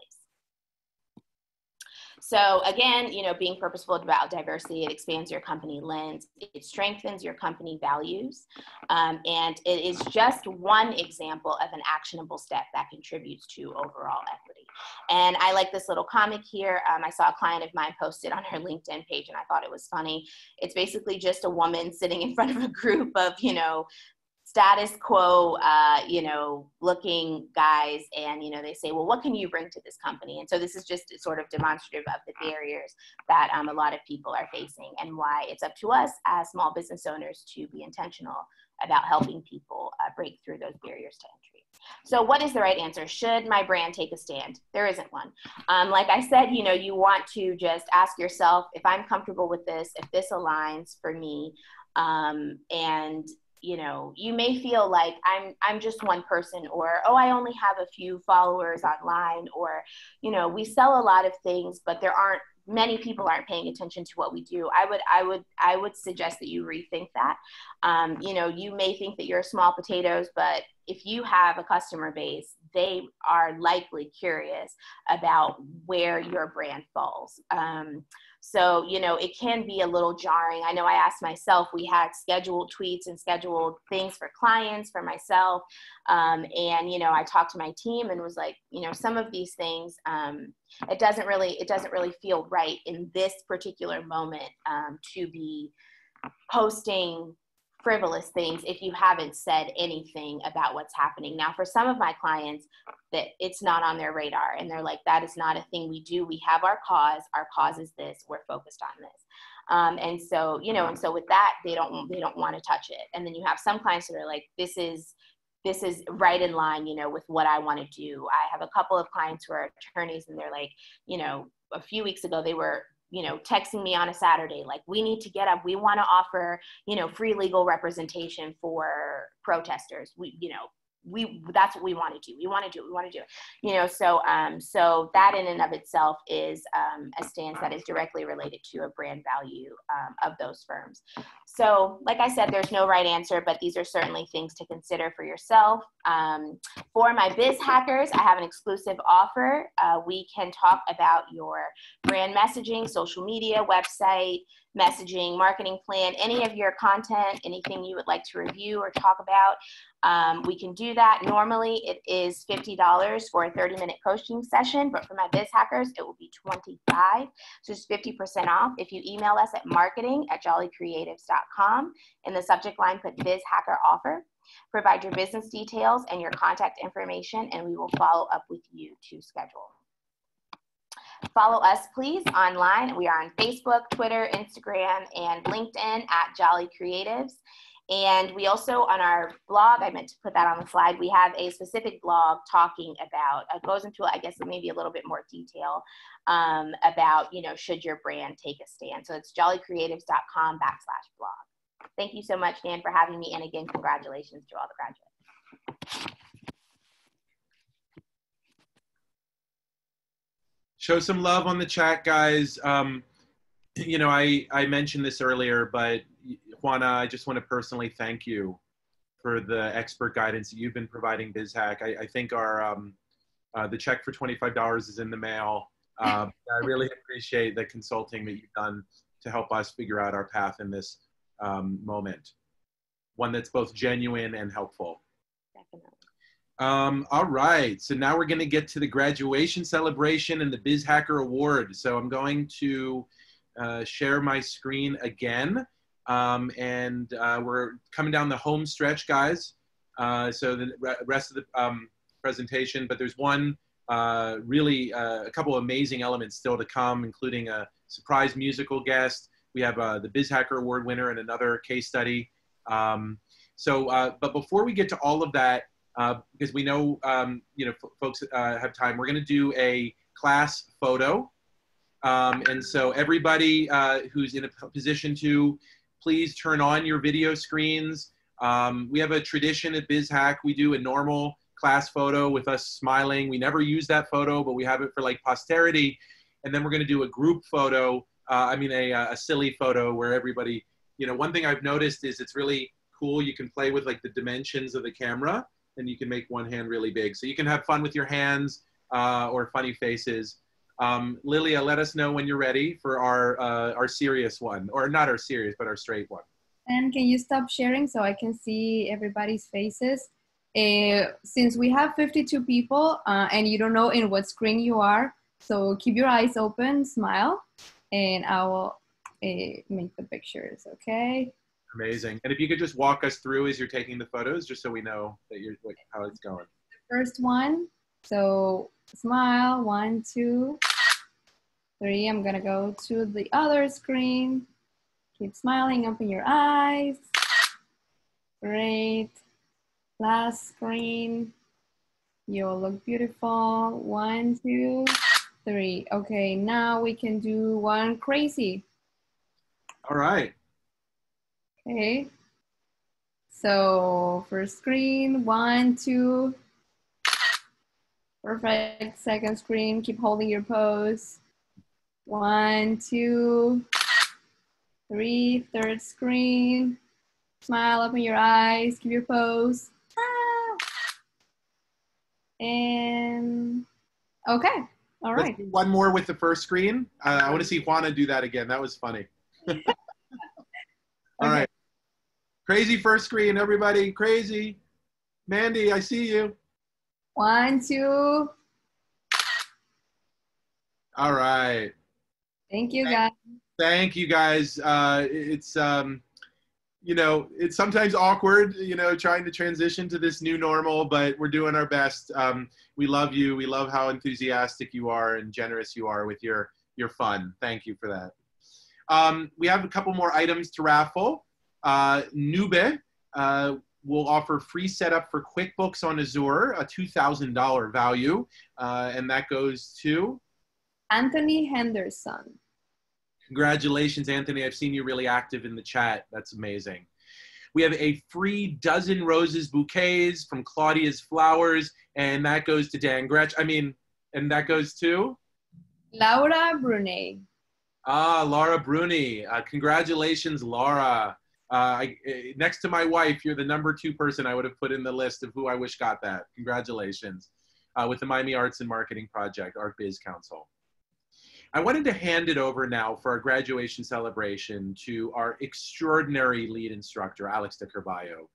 So again, you know, being purposeful about diversity, it expands your company lens, it strengthens your company values, um, and it is just one example of an actionable step that contributes to overall equity. And I like this little comic here. Um, I saw a client of mine posted on her LinkedIn page, and I thought it was funny. It's basically just a woman sitting in front of a group of, you know, status quo, uh, you know, looking guys, and you know, they say, well, what can you bring to this company? And so this is just sort of demonstrative of the barriers that um, a lot of people are facing, and why it's up to us as small business owners to be intentional about helping people uh, break through those barriers to entry. So, what is the right answer? Should my brand take a stand? There isn't one. Um, like I said, you know, you want to just ask yourself if I'm comfortable with this, if this aligns for me, um, and you know you may feel like i'm i'm just one person or oh i only have a few followers online or you know we sell a lot of things but there aren't many people aren't paying attention to what we do. I would i would i would suggest that you rethink that. Um, you know you may think that you're small potatoes but if you have a customer base they are likely curious about where your brand falls. Um, so, you know, it can be a little jarring. I know I asked myself, we had scheduled tweets and scheduled things for clients, for myself. Um, and, you know, I talked to my team and was like, you know, some of these things, um, it doesn't really, it doesn't really feel right in this particular moment um, to be posting frivolous things if you haven't said anything about what's happening. Now, for some of my clients, that it's not on their radar and they're like, that is not a thing we do. We have our cause. Our cause is this. We're focused on this. Um, and so, you know, and so with that, they don't they don't want to touch it. And then you have some clients that are like, this is this is right in line, you know, with what I want to do. I have a couple of clients who are attorneys and they're like, you know, a few weeks ago they were you know texting me on a saturday like we need to get up. We want to offer you know free legal representation for protesters. We you know we that's what we want to do. We want to do it. we want to do. It you know so um so that in and of itself is um, a stance that is directly related to a brand value um, of those firms. So like i said there's no right answer but these are certainly things to consider for yourself. Um, for my biz hackers i have an exclusive offer. Uh, we can talk about your brand messaging social media website messaging, marketing plan, any of your content, anything you would like to review or talk about, um, we can do that. Normally it is $50 for a 30 minute coaching session, but for my biz hackers, it will be 25. So it's 50% off. If you email us at marketing at jollycreatives.com in the subject line, put biz hacker offer. Provide your business details and your contact information, and we will follow up with you to schedule. Follow us, please, online. We are on Facebook, Twitter, Instagram, and LinkedIn at Jolly Creatives. And we also, on our blog, I meant to put that on the slide, we have a specific blog talking about, it goes into, I guess, maybe a little bit more detail um, about, you know, should your brand take a stand. So it's jollycreatives.com backslash blog. Thank you so much, Dan, for having me. And again, congratulations to all the graduates. Show some love on the chat, guys. Um, you know, I, I mentioned this earlier, but Juana, I just want to personally thank you for the expert guidance that you've been providing BizHack. I, I think our um, uh, the check for $25 is in the mail. Uh, I really appreciate the consulting that you've done to help us figure out our path in this um, moment. One that's both genuine and helpful. Definitely. Um, all right, so now we're going to get to the graduation celebration and the Biz Hacker Award. So I'm going to uh, share my screen again. Um, and uh, we're coming down the home stretch, guys. Uh, so the rest of the um, presentation, but there's one uh, really, uh, a couple amazing elements still to come, including a surprise musical guest. We have uh, the Biz Hacker Award winner and another case study. Um, so, but before we get to all of that, uh, because we know um, you know folks uh, have time. We're going to do a class photo, um, and so everybody uh, who's in a position to, please turn on your video screens. Um, we have a tradition at BizHack. We do a normal class photo with us smiling. We never use that photo, but we have it for like posterity. And then we're going to do a group photo. Uh, I mean, a, a silly photo where everybody, you know, one thing I've noticed is it's really cool. You can play with like the dimensions of the camera and you can make one hand really big. So you can have fun with your hands uh, or funny faces. Um, Lilia, let us know when you're ready for our, uh, our serious one, or not our serious, but our straight one. And can you stop sharing so I can see everybody's faces? Uh, since we have 52 people uh, and you don't know in what screen you are, so keep your eyes open, smile, and I will uh, make the pictures, okay? Amazing. And if you could just walk us through as you're taking the photos, just so we know that you're like, how it's going. First one. So smile. One, two, three. I'm gonna go to the other screen. Keep smiling. Open your eyes. Great. Last screen. You'll look beautiful. One, two, three. Okay, now we can do one crazy. All right. Okay. So first screen, one, two. Perfect. Second screen, keep holding your pose. One, two, three. Third screen. Smile, open your eyes, keep your pose. Ah. And okay, all right. one more with the first screen. Uh, I want to see Juana do that again. That was funny. all okay. right. Crazy first screen, everybody. Crazy. Mandy, I see you. One, two. All right. Thank you, guys. Thank you, guys. Uh, it's um, you know, it's sometimes awkward, you know, trying to transition to this new normal, but we're doing our best. Um, we love you. We love how enthusiastic you are and generous you are with your your fun. Thank you for that. Um, we have a couple more items to raffle. Uh, Nube uh, will offer free setup for QuickBooks on Azure, a $2,000 value, uh, and that goes to Anthony Henderson. Congratulations, Anthony. I've seen you really active in the chat. That's amazing. We have a free dozen roses bouquets from Claudia's Flowers, and that goes to Dan Grech. I mean, and that goes to? Laura Brunei. Ah, Laura Bruni. Uh, congratulations, Laura. Uh, I, uh, next to my wife, you're the number two person I would have put in the list of who I wish got that. Congratulations. Uh, with the Miami Arts and Marketing Project, Art Biz Council. I wanted to hand it over now for our graduation celebration to our extraordinary lead instructor, Alex de Carvalho.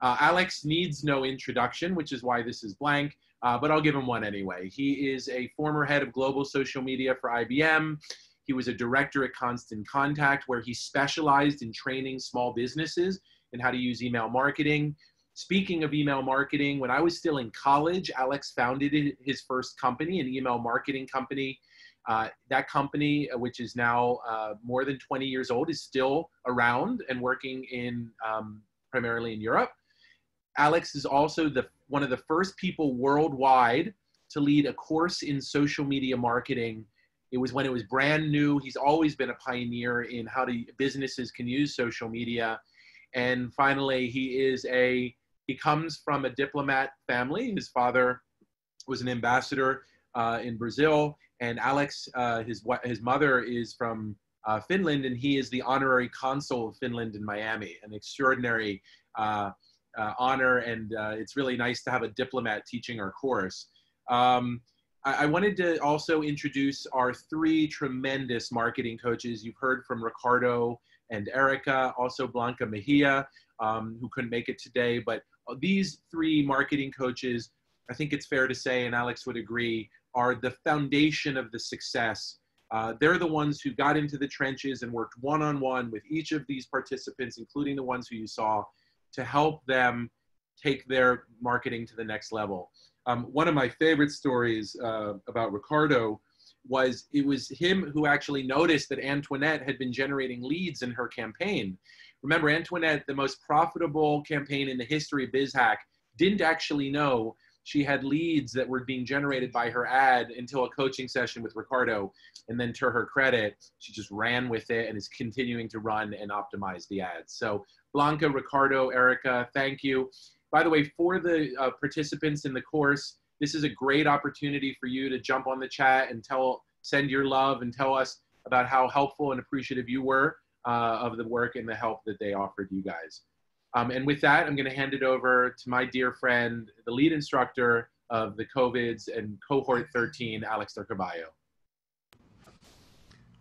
Uh, Alex needs no introduction, which is why this is blank, uh, but I'll give him one anyway. He is a former head of global social media for IBM. He was a director at Constant Contact, where he specialized in training small businesses in how to use email marketing. Speaking of email marketing, when I was still in college, Alex founded his first company, an email marketing company uh, that company, uh, which is now uh, more than 20 years old, is still around and working in um, primarily in Europe. Alex is also the one of the first people worldwide to lead a course in social media marketing. It was when it was brand new. He's always been a pioneer in how to, businesses can use social media. And finally, he is a he comes from a diplomat family. His father was an ambassador uh, in Brazil and Alex, uh, his his mother is from uh, Finland, and he is the honorary consul of Finland in Miami. An extraordinary uh, uh honor, and uh, it's really nice to have a diplomat teaching our course. Um, I, I, wanted to also introduce our three tremendous marketing coaches. You've heard from Ricardo and Erica, also Blanca Mejia, um, who couldn't make it today, but these three marketing coaches, I think it's fair to say, and Alex would agree, are the foundation of the success. Uh, they're the ones who got into the trenches and worked one on one with each of these participants, including the ones who you saw, to help them take their marketing to the next level. Um, one of my favorite stories uh, about Ricardo was it was him who actually noticed that Antoinette had been generating leads in her campaign. Remember, Antoinette, the most profitable campaign in the history of BizHack, didn't actually know she had leads that were being generated by her ad until a coaching session with Ricardo. And then to her credit, she just ran with it and is continuing to run and optimize the ads. So Blanca, Ricardo, Erica, thank you. By the way, for the uh, participants in the course, this is a great opportunity for you to jump on the chat and tell, send your love and tell us about how helpful and appreciative you were uh, of the work and the help that they offered you guys. Um, and with that, I'm going to hand it over to my dear friend, the lead instructor of the COVIDs and cohort 13, Alex de Carvalho.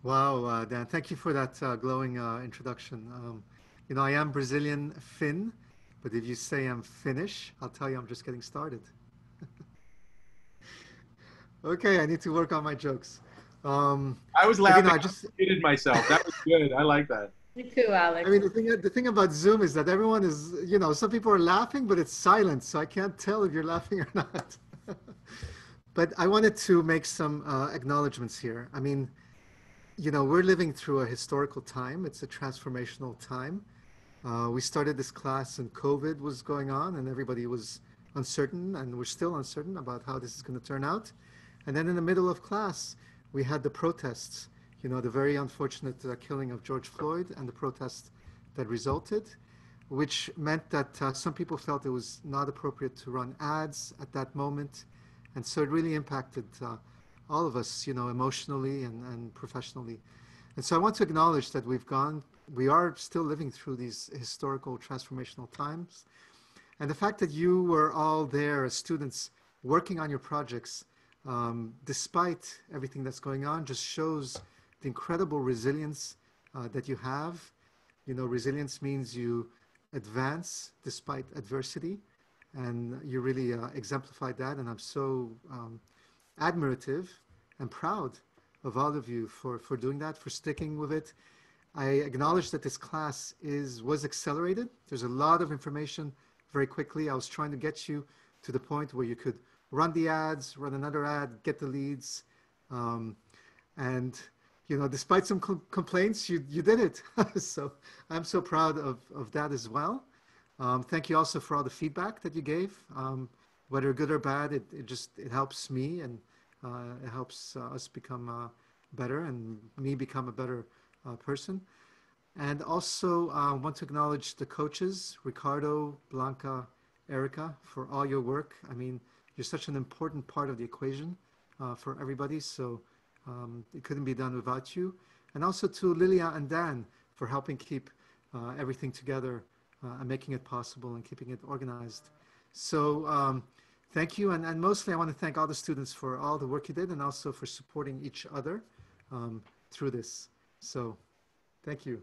Wow, uh, Dan, thank you for that uh, glowing uh, introduction. Um, you know, I am Brazilian Finn, but if you say I'm finished? I'll tell you I'm just getting started. okay, I need to work on my jokes. Um, I was laughing. You know, I just muted myself. That was good. I like that. Me too, Alex. I mean, the thing, the thing about Zoom is that everyone is, you know, some people are laughing, but it's silent, so I can't tell if you're laughing or not. but I wanted to make some uh, acknowledgments here. I mean, you know, we're living through a historical time. It's a transformational time. Uh, we started this class and COVID was going on, and everybody was uncertain, and we're still uncertain about how this is going to turn out. And then in the middle of class, we had the protests you know, the very unfortunate uh, killing of George Floyd and the protests that resulted, which meant that uh, some people felt it was not appropriate to run ads at that moment. And so it really impacted uh, all of us, you know, emotionally and, and professionally. And so I want to acknowledge that we've gone, we are still living through these historical transformational times. And the fact that you were all there as students working on your projects, um, despite everything that's going on, just shows the incredible resilience uh, that you have. You know, resilience means you advance despite adversity, and you really uh, exemplified that. And I'm so um, admirative and proud of all of you for, for doing that, for sticking with it. I acknowledge that this class is was accelerated. There's a lot of information very quickly. I was trying to get you to the point where you could run the ads, run another ad, get the leads. Um, and, you know, despite some com complaints, you, you did it. so I'm so proud of, of that as well. Um, thank you also for all the feedback that you gave. Um, whether good or bad, it, it just, it helps me and uh, it helps uh, us become uh, better and me become a better uh, person. And also uh, want to acknowledge the coaches, Ricardo, Blanca, Erica, for all your work. I mean, you're such an important part of the equation uh, for everybody, so um, it couldn't be done without you. And also to Lilia and Dan for helping keep uh, everything together uh, and making it possible and keeping it organized. So um, thank you. And, and mostly I want to thank all the students for all the work you did and also for supporting each other um, through this. So thank you.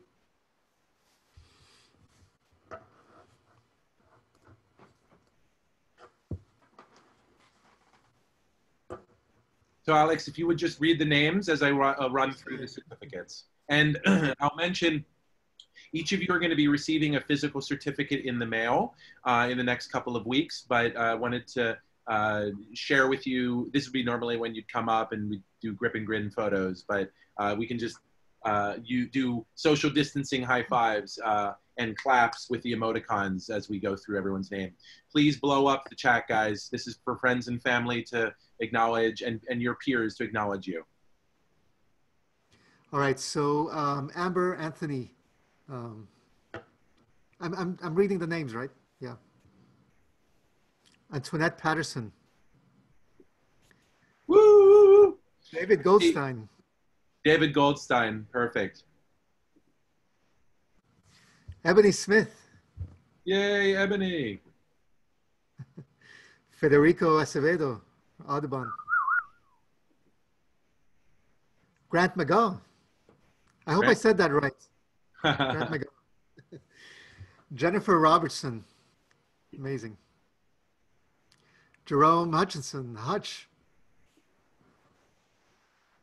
So Alex, if you would just read the names as I uh, run through the certificates. And I'll mention each of you are going to be receiving a physical certificate in the mail uh, in the next couple of weeks, but I uh, wanted to uh, share with you, this would be normally when you'd come up and we'd do grip and grin photos, but uh, we can just, uh, you do social distancing high fives and claps with the emoticons as we go through everyone's name. Please blow up the chat, guys. This is for friends and family to acknowledge and, and your peers to acknowledge you. All right, so um, Amber Anthony. Um, I'm, I'm, I'm reading the names, right? Yeah. Antoinette Patterson. Woo! David Goldstein. David Goldstein, perfect. Ebony Smith. Yay, Ebony. Federico Acevedo. Audubon. Grant McGaw. I hope Grant. I said that right. Grant. Jennifer Robertson. Amazing. Jerome Hutchinson, Hutch.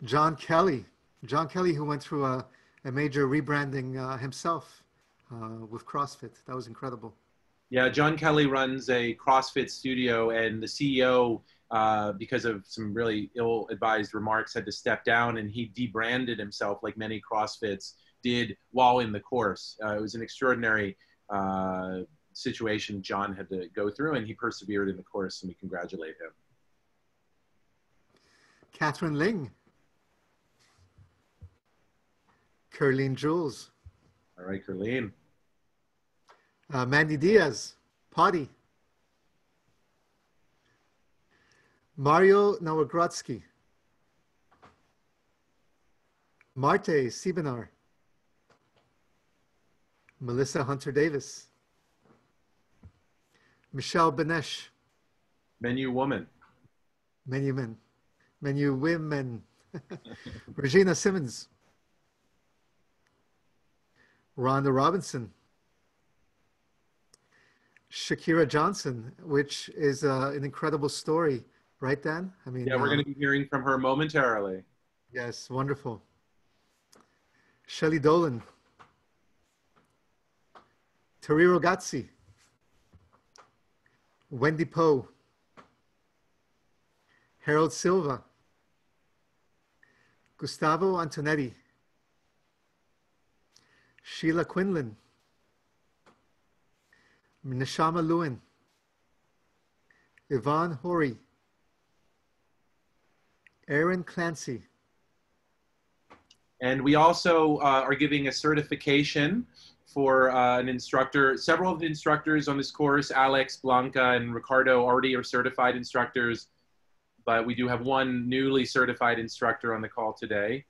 John Kelly. John Kelly, who went through a, a major rebranding uh, himself uh, with CrossFit. That was incredible. Yeah, John Kelly runs a CrossFit studio, and the CEO uh, because of some really ill-advised remarks, had to step down, and he debranded himself like many CrossFits did while in the course. Uh, it was an extraordinary uh, situation John had to go through, and he persevered in the course, and we congratulate him. Catherine Ling. Kerline Jules. All right, Kerline. Uh, Mandy Diaz, Pawty. Mario Nowogrodzki. Marte Sibinar. Melissa Hunter Davis. Michelle Benesh. Menu Woman. Menu Men. Menu Women. Regina Simmons. Rhonda Robinson. Shakira Johnson, which is uh, an incredible story right, Dan? I mean, yeah, we're going to be hearing from her momentarily. Yes, wonderful. Shelley Dolan, Terry Gazzi, Wendy Poe, Harold Silva, Gustavo Antonetti, Sheila Quinlan, Nishama Lewin, Yvonne Hori, Aaron Clancy. And we also uh, are giving a certification for uh, an instructor. Several of the instructors on this course, Alex, Blanca, and Ricardo, already are certified instructors, but we do have one newly certified instructor on the call today.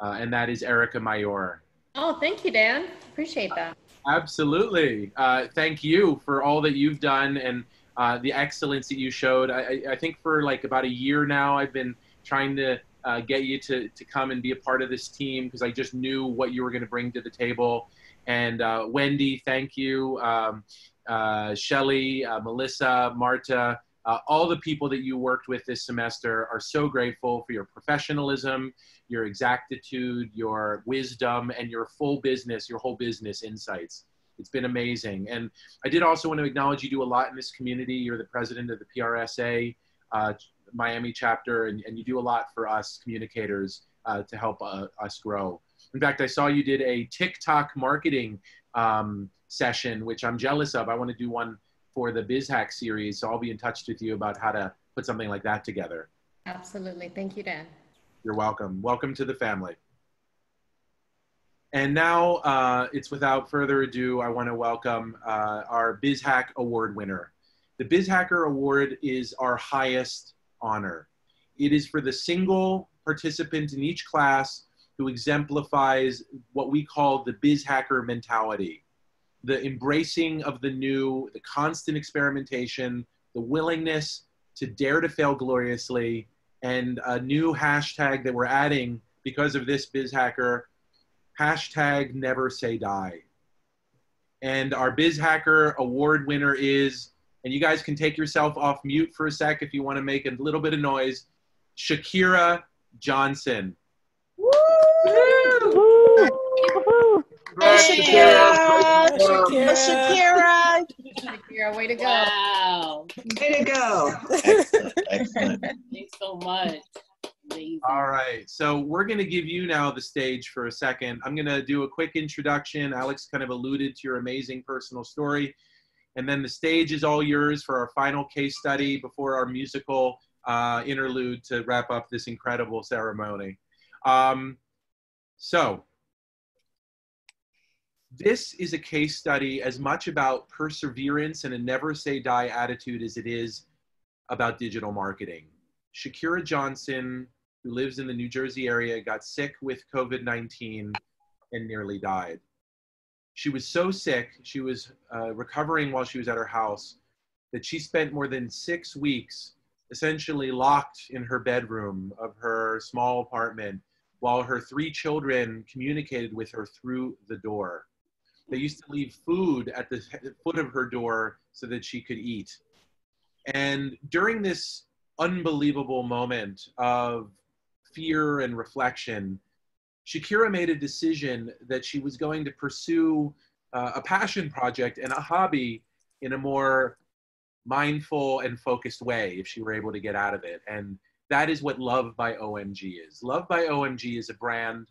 Uh, and that is Erica Mayor. Oh, thank you, Dan. Appreciate that. Absolutely. Uh, thank you for all that you've done and uh, the excellence that you showed. I, I, think for like about a year now, I've been trying to uh, get you to, to come and be a part of this team because I just knew what you were going to bring to the table. And uh, Wendy, thank you. Um, uh, Shelly, uh, Melissa, Marta, Uh, all the people that you worked with this semester are so grateful for your professionalism, your exactitude, your wisdom, and your full business, your whole business insights. It's been amazing. And I did also want to acknowledge you do a lot in this community. You're the president of the PRSA uh, Miami chapter, and, and you do a lot for us communicators uh, to help uh, us grow. In fact, I saw you did a TikTok marketing um, session, which I'm jealous of. I want to do one for the BizHack series, so I'll be in touch with you about how to put something like that together. Absolutely. Thank you, Dan. You're welcome. Welcome to the family. And now uh, it's without further ado, I want to welcome uh, our BizHack Award winner. The BizHacker Award is our highest honor. It is for the single participant in each class who exemplifies what we call the BizHacker mentality the embracing of the new, the constant experimentation, the willingness to dare to fail gloriously, and a new hashtag that we're adding because of this BizHacker hashtag never say die. And our BizHacker award winner is, and you guys can take yourself off mute for a sec if you want to make a little bit of noise, Shakira Johnson. Woo! Shakira. Shakira. Shakira. Shakira, way to go. Wow. Way to go. Excellent. Excellent. Thanks so much. Amazing. All right. So we're going to give you now the stage for a second. I'm going to do a quick introduction. Alex kind of alluded to your amazing personal story. And then the stage is all yours for our final case study before our musical uh, interlude to wrap up this incredible ceremony. Um, so, this is a case study as much about perseverance and a never say die attitude as it is about digital marketing. Shakira Johnson, who lives in the New Jersey area, got sick with COVID 19 and nearly died. She was so sick, she was uh, recovering while she was at her house, that she spent more than six weeks essentially locked in her bedroom of her small apartment while her three children communicated with her through the door. They used to leave food at the foot of her door so that she could eat. And during this unbelievable moment of fear and reflection, Shakira made a decision that she was going to pursue uh, a passion project and a hobby in a more mindful and focused way if she were able to get out of it. And that is what Love by OMG is. Love by OMG is a brand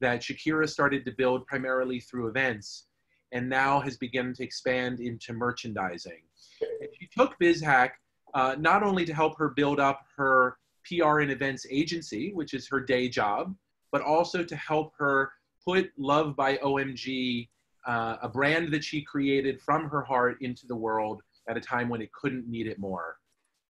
that Shakira started to build primarily through events and now has begun to expand into merchandising. And she took BizHack uh, not only to help her build up her PR and events agency, which is her day job, but also to help her put Love by OMG, uh, a brand that she created from her heart, into the world at a time when it couldn't need it more.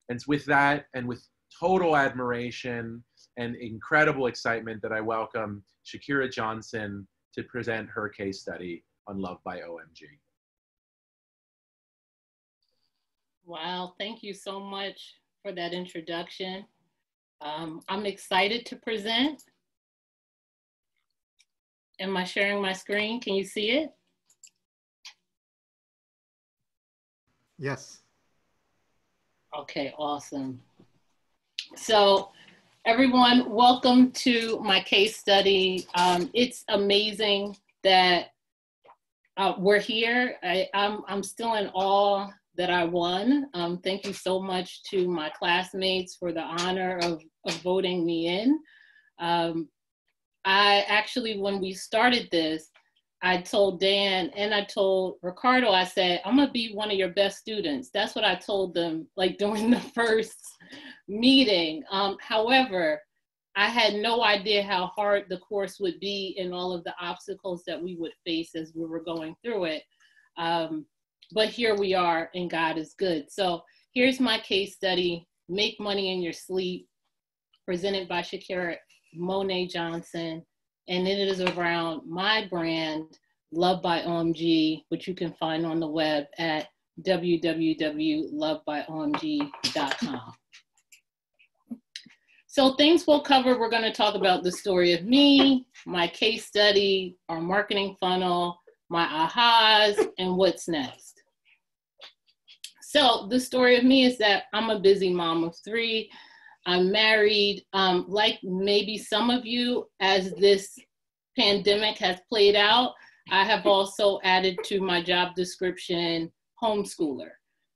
And with that, and with total admiration and incredible excitement, that I welcome Shakira Johnson to present her case study on Love by OMG. Wow, thank you so much for that introduction. Um, I'm excited to present. Am I sharing my screen? Can you see it? Yes. Okay, awesome. So everyone, welcome to my case study. Um, it's amazing that uh, we're here. I, am I'm, I'm still in awe that I won. Um, thank you so much to my classmates for the honor of, of voting me in. Um, I actually, when we started this, I told Dan and I told Ricardo, I said, I'm gonna be one of your best students. That's what I told them, like during the first meeting. Um, however, I had no idea how hard the course would be and all of the obstacles that we would face as we were going through it. Um, but here we are, and God is good. So here's my case study Make Money in Your Sleep, presented by Shakira Monet Johnson. And it is around my brand, Love by OMG, which you can find on the web at www.lovebyomg.com. So things we'll cover, we're going to talk about the story of me, my case study, our marketing funnel, my ahas, and what's next. so the story of me is that I'm a busy mom of three. I'm married. Um, like maybe some of you, as this pandemic has played out, I have also added to my job description homeschooler.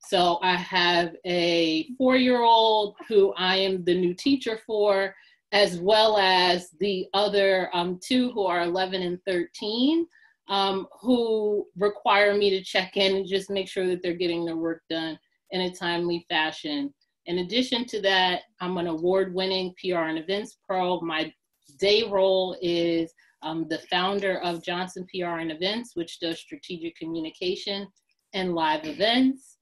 So I have a four year old who I am the new teacher for, as well as the other um, two who are 11 and 13, um, who require me to check in and just make sure that they're getting their work done in a timely fashion. In addition to that, I'm an award winning PR and events pro. My day role is um, the founder of Johnson PR and Events, which does strategic communication and live events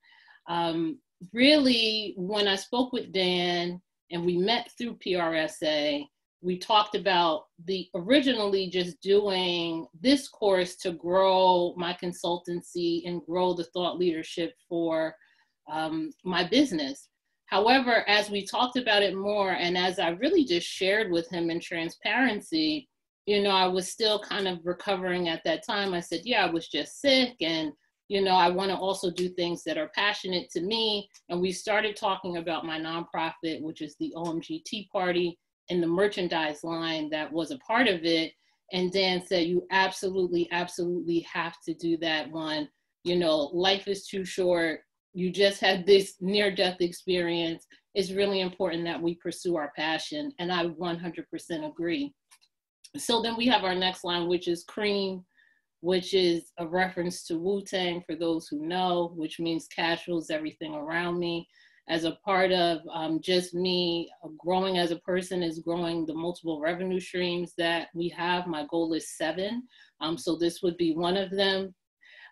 um, really, when I spoke with Dan and we met through PRSA, we talked about the originally just doing this course to grow my consultancy and grow the thought leadership for um, my business. However, as we talked about it more, and as I really just shared with him in transparency, you know, I was still kind of recovering at that time. I said, Yeah, I was just sick and you know, I want to also do things that are passionate to me. And we started talking about my nonprofit, which is the OMG Tea Party, and the merchandise line that was a part of it. And Dan said, You absolutely, absolutely have to do that one. You know, life is too short. You just had this near death experience. It's really important that we pursue our passion. And I 100% agree. So then we have our next line, which is cream which is a reference to Wu Tang for those who know, which means cash casuals, everything around me. As a part of um, just me growing as a person, is growing the multiple revenue streams that we have. My goal is seven. Um, so this would be one of them.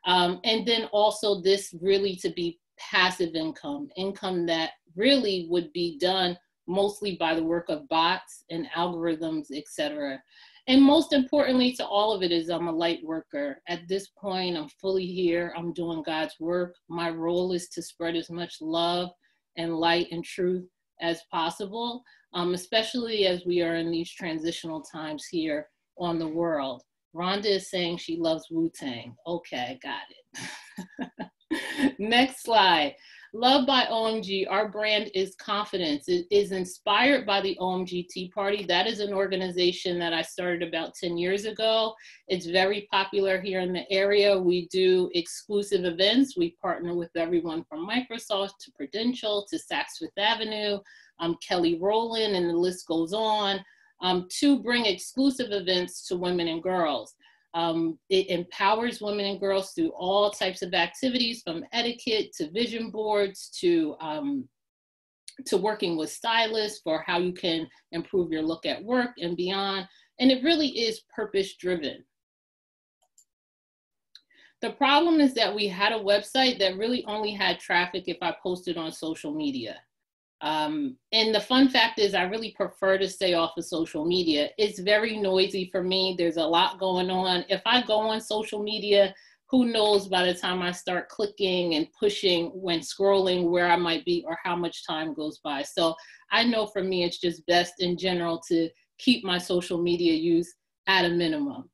Um, and then also, this really to be passive income, income that really would be done mostly by the work of bots and algorithms, et cetera. And most importantly to all of it is I'm a light worker. At this point, I'm fully here. I'm doing God's work. My role is to spread as much love and light and truth as possible, um, especially as we are in these transitional times here on the world. Rhonda is saying she loves Wu Tang. Okay, got it. Next slide. Love by OMG, our brand is confidence. It is inspired by the OMG Tea Party. That is an organization that I started about 10 years ago. It's very popular here in the area. We do exclusive events. We partner with everyone from Microsoft to Prudential to Saks Fifth Avenue, um, Kelly Rowland, and the list goes on, um, to bring exclusive events to women and girls. Um, it empowers women and girls through all types of activities from etiquette to vision boards to um, to working with stylists for how you can improve your look at work and beyond. And it really is purpose driven. The problem is that we had a website that really only had traffic if I posted on social media. Um, and the fun fact is, I really prefer to stay off of social media. It's very noisy for me. There's a lot going on. If I go on social media, who knows by the time I start clicking and pushing when scrolling where I might be or how much time goes by. So I know for me, it's just best in general to keep my social media use at a minimum.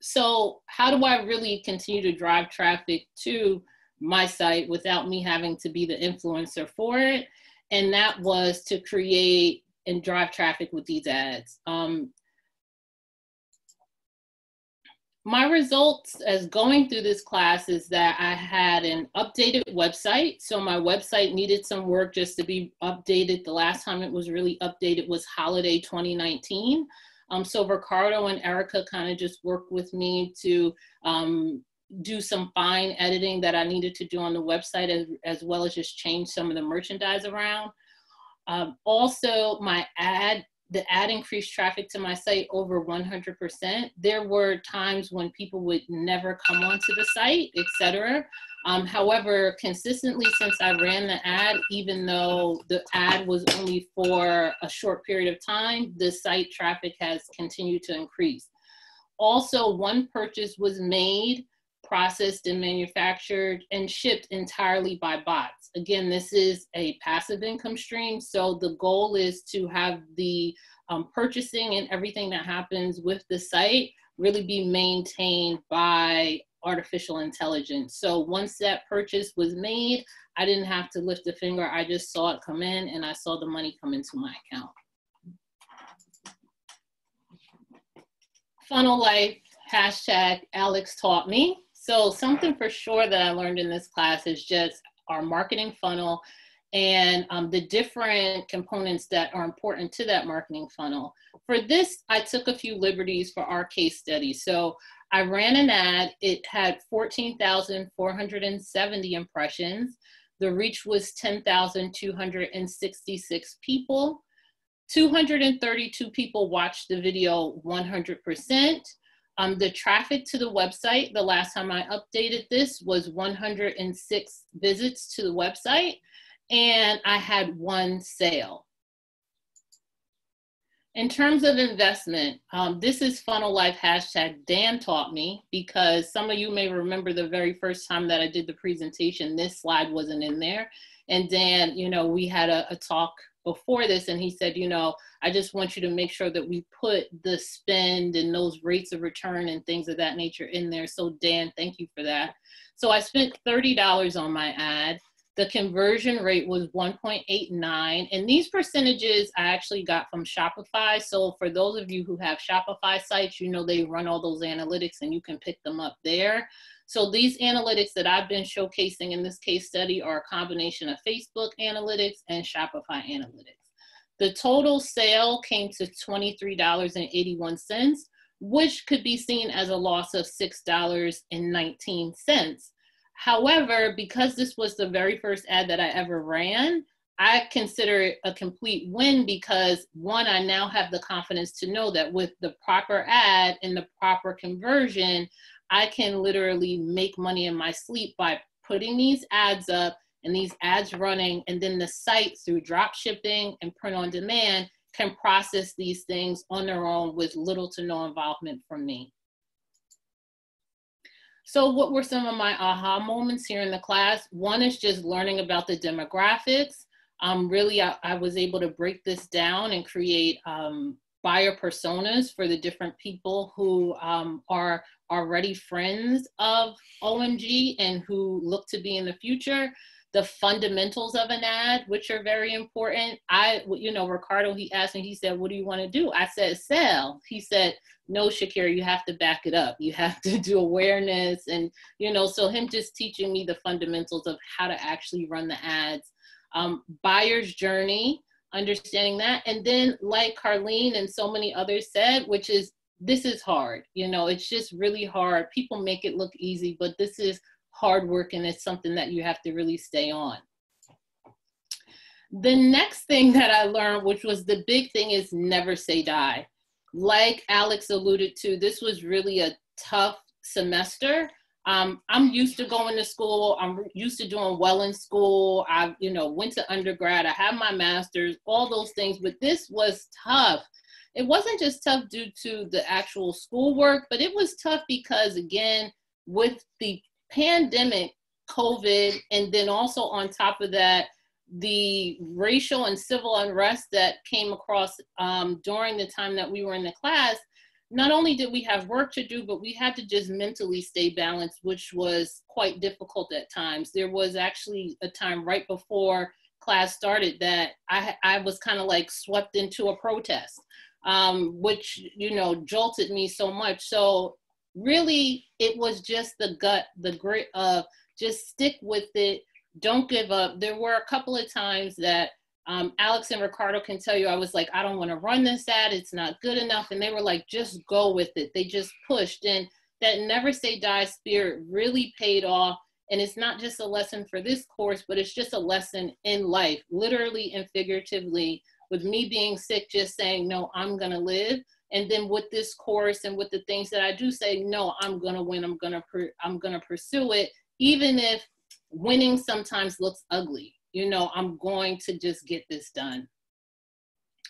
So, how do I really continue to drive traffic to my site without me having to be the influencer for it. And that was to create and drive traffic with these ads. Um, my results as going through this class is that I had an updated website. So my website needed some work just to be updated. The last time it was really updated was holiday 2019. Um, so Ricardo and Erica kind of just worked with me to um, do some fine editing that I needed to do on the website as, as well as just change some of the merchandise around. Um, also, my ad, the ad increased traffic to my site over 100%. There were times when people would never come onto the site, etc. Um, however, consistently since I ran the ad, even though the ad was only for a short period of time, the site traffic has continued to increase. Also, one purchase was made processed and manufactured and shipped entirely by bots. Again, this is a passive income stream. So the goal is to have the um, purchasing and everything that happens with the site really be maintained by artificial intelligence. So once that purchase was made, I didn't have to lift a finger. I just saw it come in and I saw the money come into my account. Funnel Life, hashtag Alex taught me. So something for sure that I learned in this class is just our marketing funnel and um, the different components that are important to that marketing funnel. For this, I took a few liberties for our case study. So I ran an ad, it had 14,470 impressions. The reach was 10,266 people. 232 people watched the video 100%. Um, the traffic to the website, the last time I updated this was 106 visits to the website, and I had one sale. In terms of investment, um, this is Funnel Life hashtag Dan taught me because some of you may remember the very first time that I did the presentation, this slide wasn't in there. And Dan, you know, we had a, a talk before this and he said, you know, I just want you to make sure that we put the spend and those rates of return and things of that nature in there. So Dan, thank you for that. So I spent $30 on my ad. The conversion rate was 1.89. And these percentages I actually got from Shopify. So for those of you who have Shopify sites, you know they run all those analytics and you can pick them up there. So these analytics that I've been showcasing in this case study are a combination of Facebook analytics and Shopify analytics. The total sale came to $23.81, which could be seen as a loss of $6.19. However, because this was the very first ad that I ever ran, I consider it a complete win because one, I now have the confidence to know that with the proper ad and the proper conversion, I can literally make money in my sleep by putting these ads up and these ads running, and then the site through drop shipping and print on demand can process these things on their own with little to no involvement from me. So what were some of my aha moments here in the class? One is just learning about the demographics. Um, really, I, I was able to break this down and create um, buyer personas for the different people who um, are already friends of OMG and who look to be in the future the fundamentals of an ad, which are very important. I, you know, Ricardo, he asked me, he said, what do you want to do? I said, sell. He said, no, Shakira, you have to back it up. You have to do awareness. And, you know, so him just teaching me the fundamentals of how to actually run the ads. Um, buyer's journey, understanding that. And then like Kerline and so many others said, which is, this is hard. You know, it's just really hard. People make it look easy, but this is hard work and it's something that you have to really stay on. The next thing that I learned, which was the big thing, is never say die. Like Alex alluded to, this was really a tough semester. Um, I'm used to going to school. I'm used to doing well in school. I, you know, went to undergrad. I have my master's, all those things, but this was tough. It wasn't just tough due to the actual schoolwork, but it was tough because, again, with the pandemic, COVID, and then also on top of that, the racial and civil unrest that came across um, during the time that we were in the class, not only did we have work to do, but we had to just mentally stay balanced, which was quite difficult at times. There was actually a time right before class started that I, I was kind of like swept into a protest, um, which, you know, jolted me so much. So really it was just the gut, the grit of just stick with it, don't give up. There were a couple of times that um, Alex and Ricardo can tell you, I was like, I don't want to run this ad, it's not good enough. And they were like, just go with it. They just pushed. And that never say die spirit really paid off. And it's not just a lesson for this course, but it's just a lesson in life, literally and figuratively. With me being sick, just saying, no, I'm going to live and then with this course and with the things that i do say no i'm gonna win i'm gonna i'm gonna pursue it even if winning sometimes looks ugly you know i'm going to just get this done.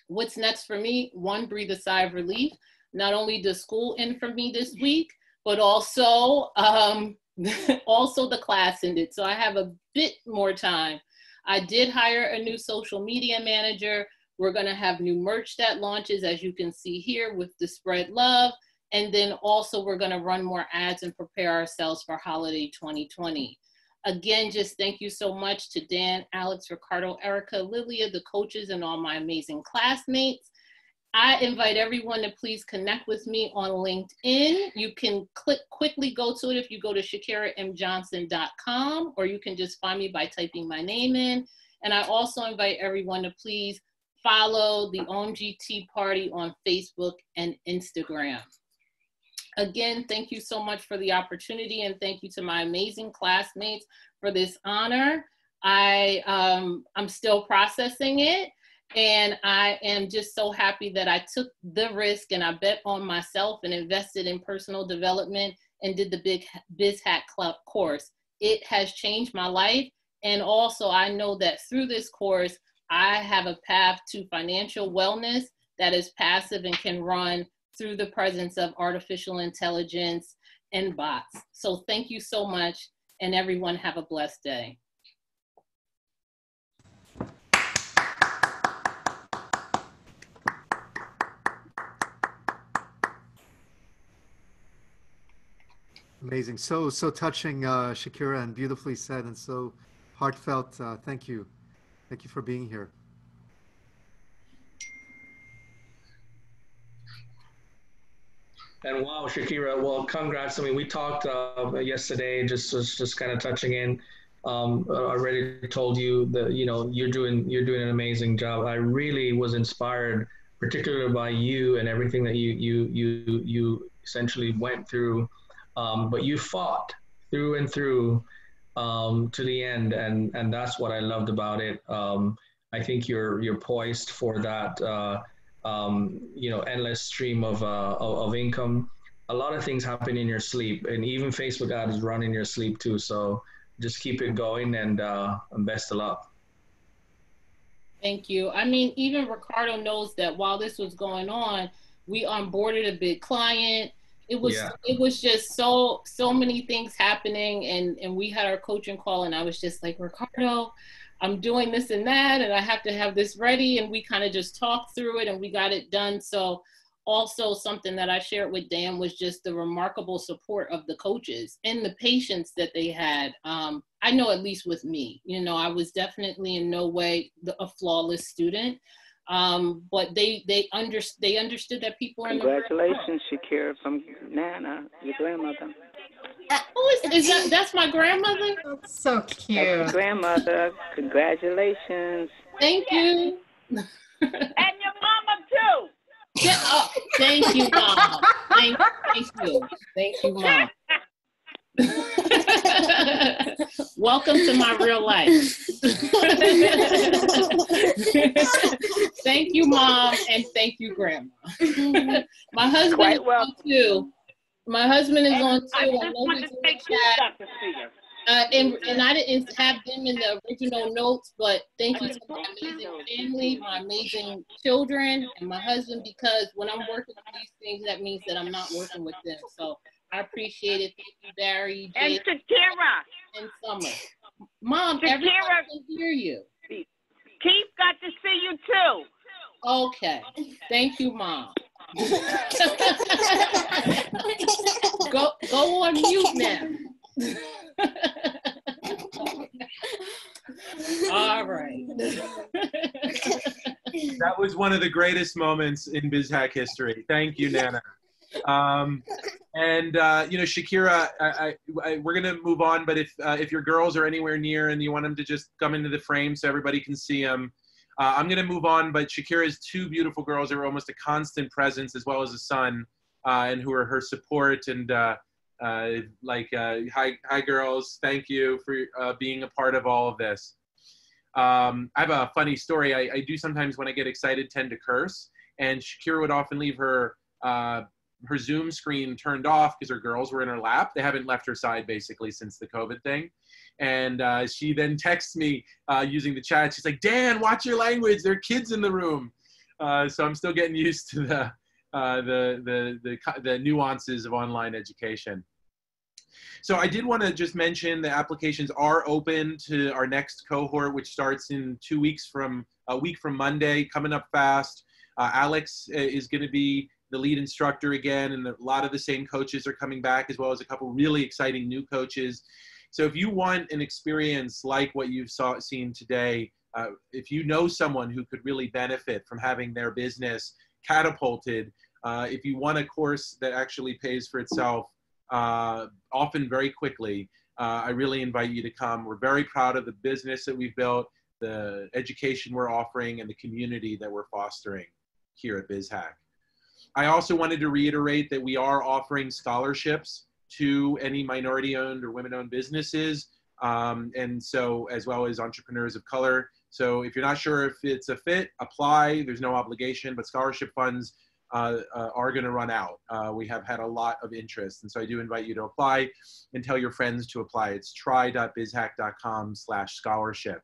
What's next for me? One breathe a sigh of relief. Not only does school end for me this week but also um, also the class ended so i have a bit more time. I did hire a new social media manager we're going to have new merch that launches, as you can see here, with the spread love. And then also we're gonna run more ads and prepare ourselves for holiday 2020. Again, just thank you so much to Dan, Alex, Ricardo, Erica, Lilia, the coaches, and all my amazing classmates. I invite everyone to please connect with me on LinkedIn. You can click quickly go to it if you go to shakiramjohnson.com, or you can just find me by typing my name in. And I also invite everyone to please follow the OMG Tea Party on Facebook and Instagram. Again, thank you so much for the opportunity and thank you to my amazing classmates for this honor. I, um, I'm still processing it and I am just so happy that I took the risk and I bet on myself and invested in personal development and did the big BizHack Club course. It has changed my life. And also, I know that through this course, I have a path to financial wellness that is passive and can run through the presence of artificial intelligence and bots. So, thank you so much, and everyone have a blessed day. Amazing. So, so touching, uh, Shakira, and beautifully said, and so heartfelt. Uh, thank you. Thank you for being here. And wow, Shakira, well, congrats. I mean, we talked uh, yesterday, just just, kind of touching in. Um, I already told you that you know you're doing you're doing an amazing job. I really was inspired, particularly by you and everything that you you you you essentially went through um, but you fought through and through um, to the end, and and that's what I loved about it. Um, I think you're you're poised for that, uh, um, you know, endless stream of, uh, of, of income. A lot of things happen in your sleep, and even Facebook ads run in your sleep too. So just keep it going, and, uh, and best of luck. Thank you. I mean, even Ricardo knows that while this was going on, we onboarded a big client it was yeah. it was just so so many things happening and and we had our coaching call and i was just like ricardo i'm doing this and that and i have to have this ready. And we kind of just talked through it and we got it done. So also something that i shared with dan was just the remarkable support of the coaches and the patience that they had. Um, i know at least with me you know i was definitely in no way a flawless student um, but they they under they understood that people are. Congratulations, Shakira from Nana, your grandmother. Who is, is that? That's my grandmother. That's so cute. That's grandmother. Congratulations. Thank you. and your mama too. Yeah, oh, thank you, mom. Thank, thank you. Thank you, mom. Welcome to my real life. thank you, mom, and thank you, grandma. my husband Quite is well. on too. My husband is and on too. I, I know he's in the chat. Uh, and, and I didn't have them in the original notes, but thank you to my amazing family, my amazing children, and my husband, because when I'm working on these things, that means that I'm not working with them. So I appreciate it. Thank you, Barry. And Jason, Shakira. And Summer. Mom, Shakira, everyone can hear you. Keith got to see you too. Okay. Thank you, Mom. go go on mute now. All right. that was one of the greatest moments in BizHack history. Thank you, Nana. Um, and uh, you know, Shakira, I, I, I, we're gonna move on. But if uh, if your girls are anywhere near and you want them to just come into the frame so everybody can see them, uh, I'm gonna move on. But Shakira's two beautiful girls are almost a constant presence, as well as a son, uh, and who are her support and uh, uh, like hi hi girls, thank you for being a part of all of this. Um, I have a funny story. I, I, do sometimes when I get excited tend to curse, and Shakira would often leave her her Zoom screen turned off because her girls were in her lap. They haven't left her side basically since the COVID thing. And uh, she then texts me uh, using the chat. She's like, Dan, watch your language. There are kids in the room. Uh, so I'm still getting used to the, uh, the, the, the, the nuances of online education. So I did want to just mention the applications are open to our next cohort, which starts in two weeks from a week from Monday, coming up fast. Uh, Alex uh, is going to be the lead instructor again, and a lot of the same coaches are coming back, as well as a couple really exciting new coaches. So if you want an experience like what you've saw, seen today, uh, if you know someone who could really benefit from having their business catapulted, uh, if you want a course that actually pays for itself, uh, often very quickly, uh, I really invite you to come. We're very proud of the business that we've built, the education we're offering, and the community that we're fostering here at BizHack. I also wanted to reiterate that we are offering scholarships to any minority owned or women owned businesses, um, and so as well as entrepreneurs of color. So if you're not sure if it's a fit, apply. There's no obligation, but scholarship funds uh, uh, are going to run out. Uh, we have had a lot of interest, and so I do invite you to apply and tell your friends to apply. It's try.bizhack.com slash scholarship.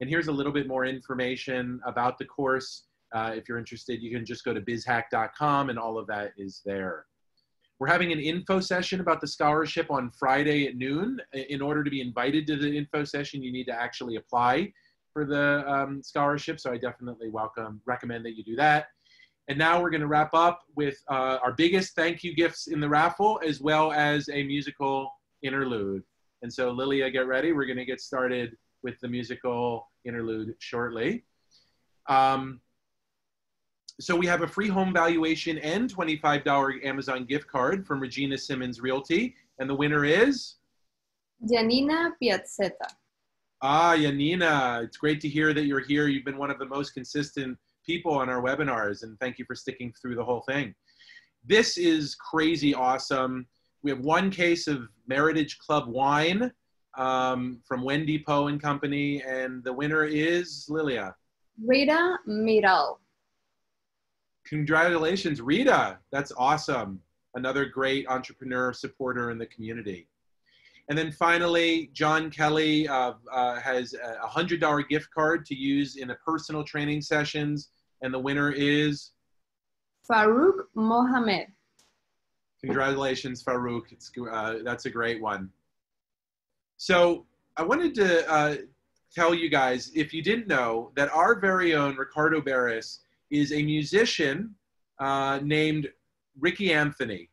And here's a little bit more information about the course. Uh, if you're interested, you can just go to bizhack.com and all of that is there. We're having an info session about the scholarship on Friday at noon. In order to be invited to the info session, you need to actually apply for the um, scholarship. So I definitely welcome, recommend that you do that. And now we're going to wrap up with uh, our biggest thank you gifts in the raffle, as well as a musical interlude. And so, Lilia, get ready. We're going to get started with the musical interlude shortly. Um, so we have a free home valuation and $25 Amazon gift card from Regina Simmons Realty. And the winner is? Janina Piazzetta. Ah, Janina, it's great to hear that you're here. You've been one of the most consistent people on our webinars, and thank you for sticking through the whole thing. This is crazy awesome. We have one case of Meritage Club wine um, from Wendy Poe and Company, and the winner is Lilia. Rita Miral. Congratulations, Rita. That's awesome. Another great entrepreneur supporter in the community. And then finally, John Kelly uh, uh, has a $100 gift card to use in a personal training sessions. And the winner is? Farouk Mohammed. Congratulations, Farouk. It's, uh, that's a great one. So I wanted to uh, tell you guys, if you didn't know, that our very own Ricardo Barris is a musician uh, named Ricky Anthony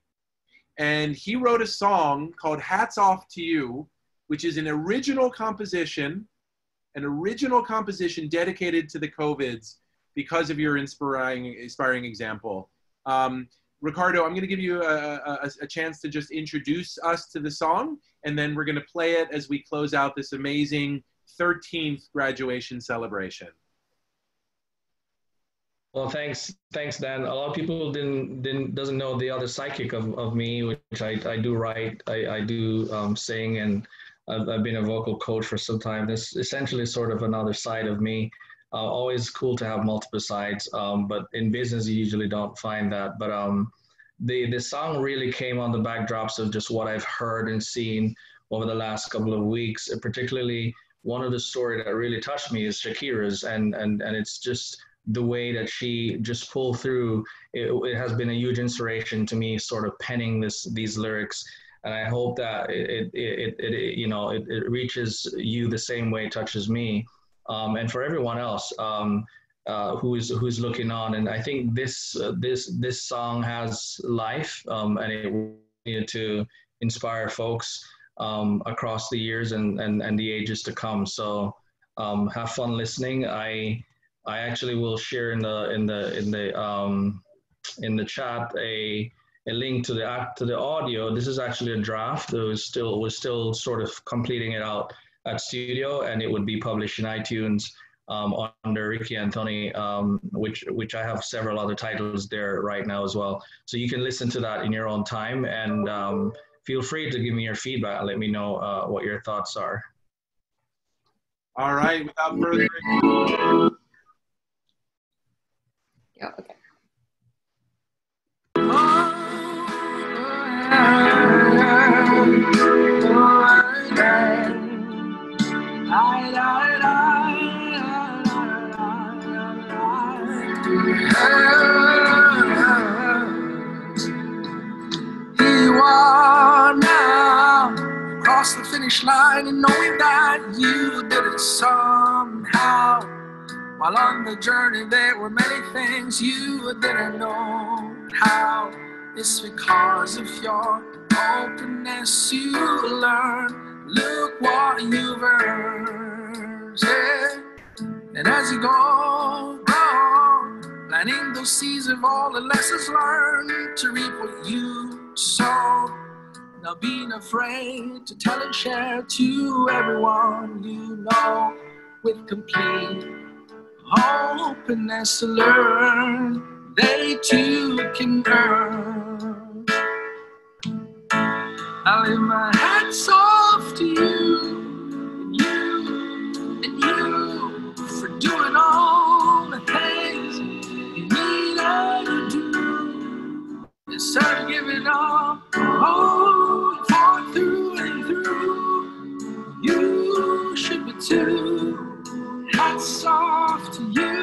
and he wrote a song called Hats Off to You, which is an original composition, an original composition dedicated to the COVIDs because of your inspiring, inspiring example. Um, Ricardo, I'm going to give you a, a, a, chance to just introduce us to the song, and then we're going to play it as we close out this amazing 13th graduation celebration. Well, thanks, thanks, Dan. A lot of people didn't didn't doesn't know the other psychic of, of me, which I, I do write, I, I do um, sing, and I've, I've been a vocal coach for some time. This essentially sort of another side of me. Uh, always cool to have multiple sides, um, but in business you usually don't find that. But um, the the song really came on the backdrops of just what I've heard and seen over the last couple of weeks. Particularly, one of the story that really touched me is Shakira's, and and and it's just the way that she just pulled through it, it, has been a huge inspiration to me sort of penning this these lyrics. And i hope that it, it, it, it you know it, it, reaches you the same way it touches me um, and for everyone else um, uh, who is who's looking on. And i think this uh, this this song has life um, and it needed to inspire folks um, across the years and, and and the ages to come. So um, have fun listening. I I actually will share in the in the in the um, in the chat a a link to the to the audio. This is actually a draft. It was still was still sort of completing it out at studio, and it would be published in iTunes um, under Ricky Anthony, um, which which I have several other titles there right now as well. So you can listen to that in your own time, and um, feel free to give me your feedback. Let me know uh, what your thoughts are. All right. Without further ado. Yeah, okay. You are now across the finish line and knowing that you did it somehow. While on the journey, there were many things you didn't know. how it's because of your openness you learn. Look what you've earned. Yeah. And as you go, go, planting those seeds of all the lessons learned to reap what you sow. Now being afraid to tell and share to everyone you know with complete openness to learn. They too can earn. I lift my hats off to you and you and you for doing all the things you needed to do. Instead of giving up, oh, fought through and through. You should be too. Off to you.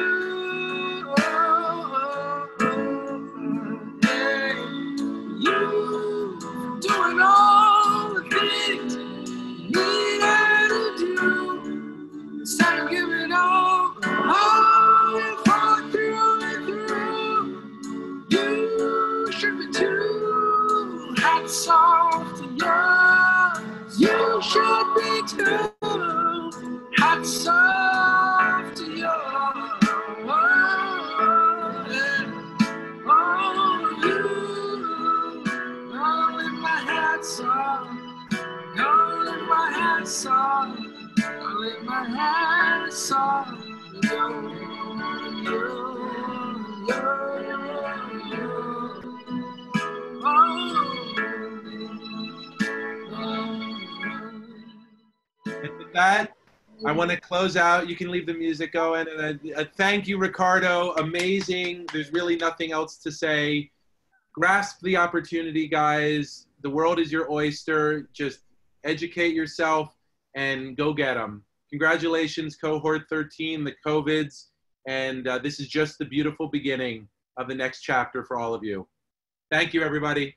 Oh, lift my. And that, I want to close out. You can leave the music going. And a, a thank you, Ricardo. Amazing. There's really nothing else to say. Grasp the opportunity, guys. The world is your oyster. Just educate yourself and go get them. Congratulations, cohort 13, the COVIDs. And uh, this is just the beautiful beginning of the next chapter for all of you. Thank you, everybody.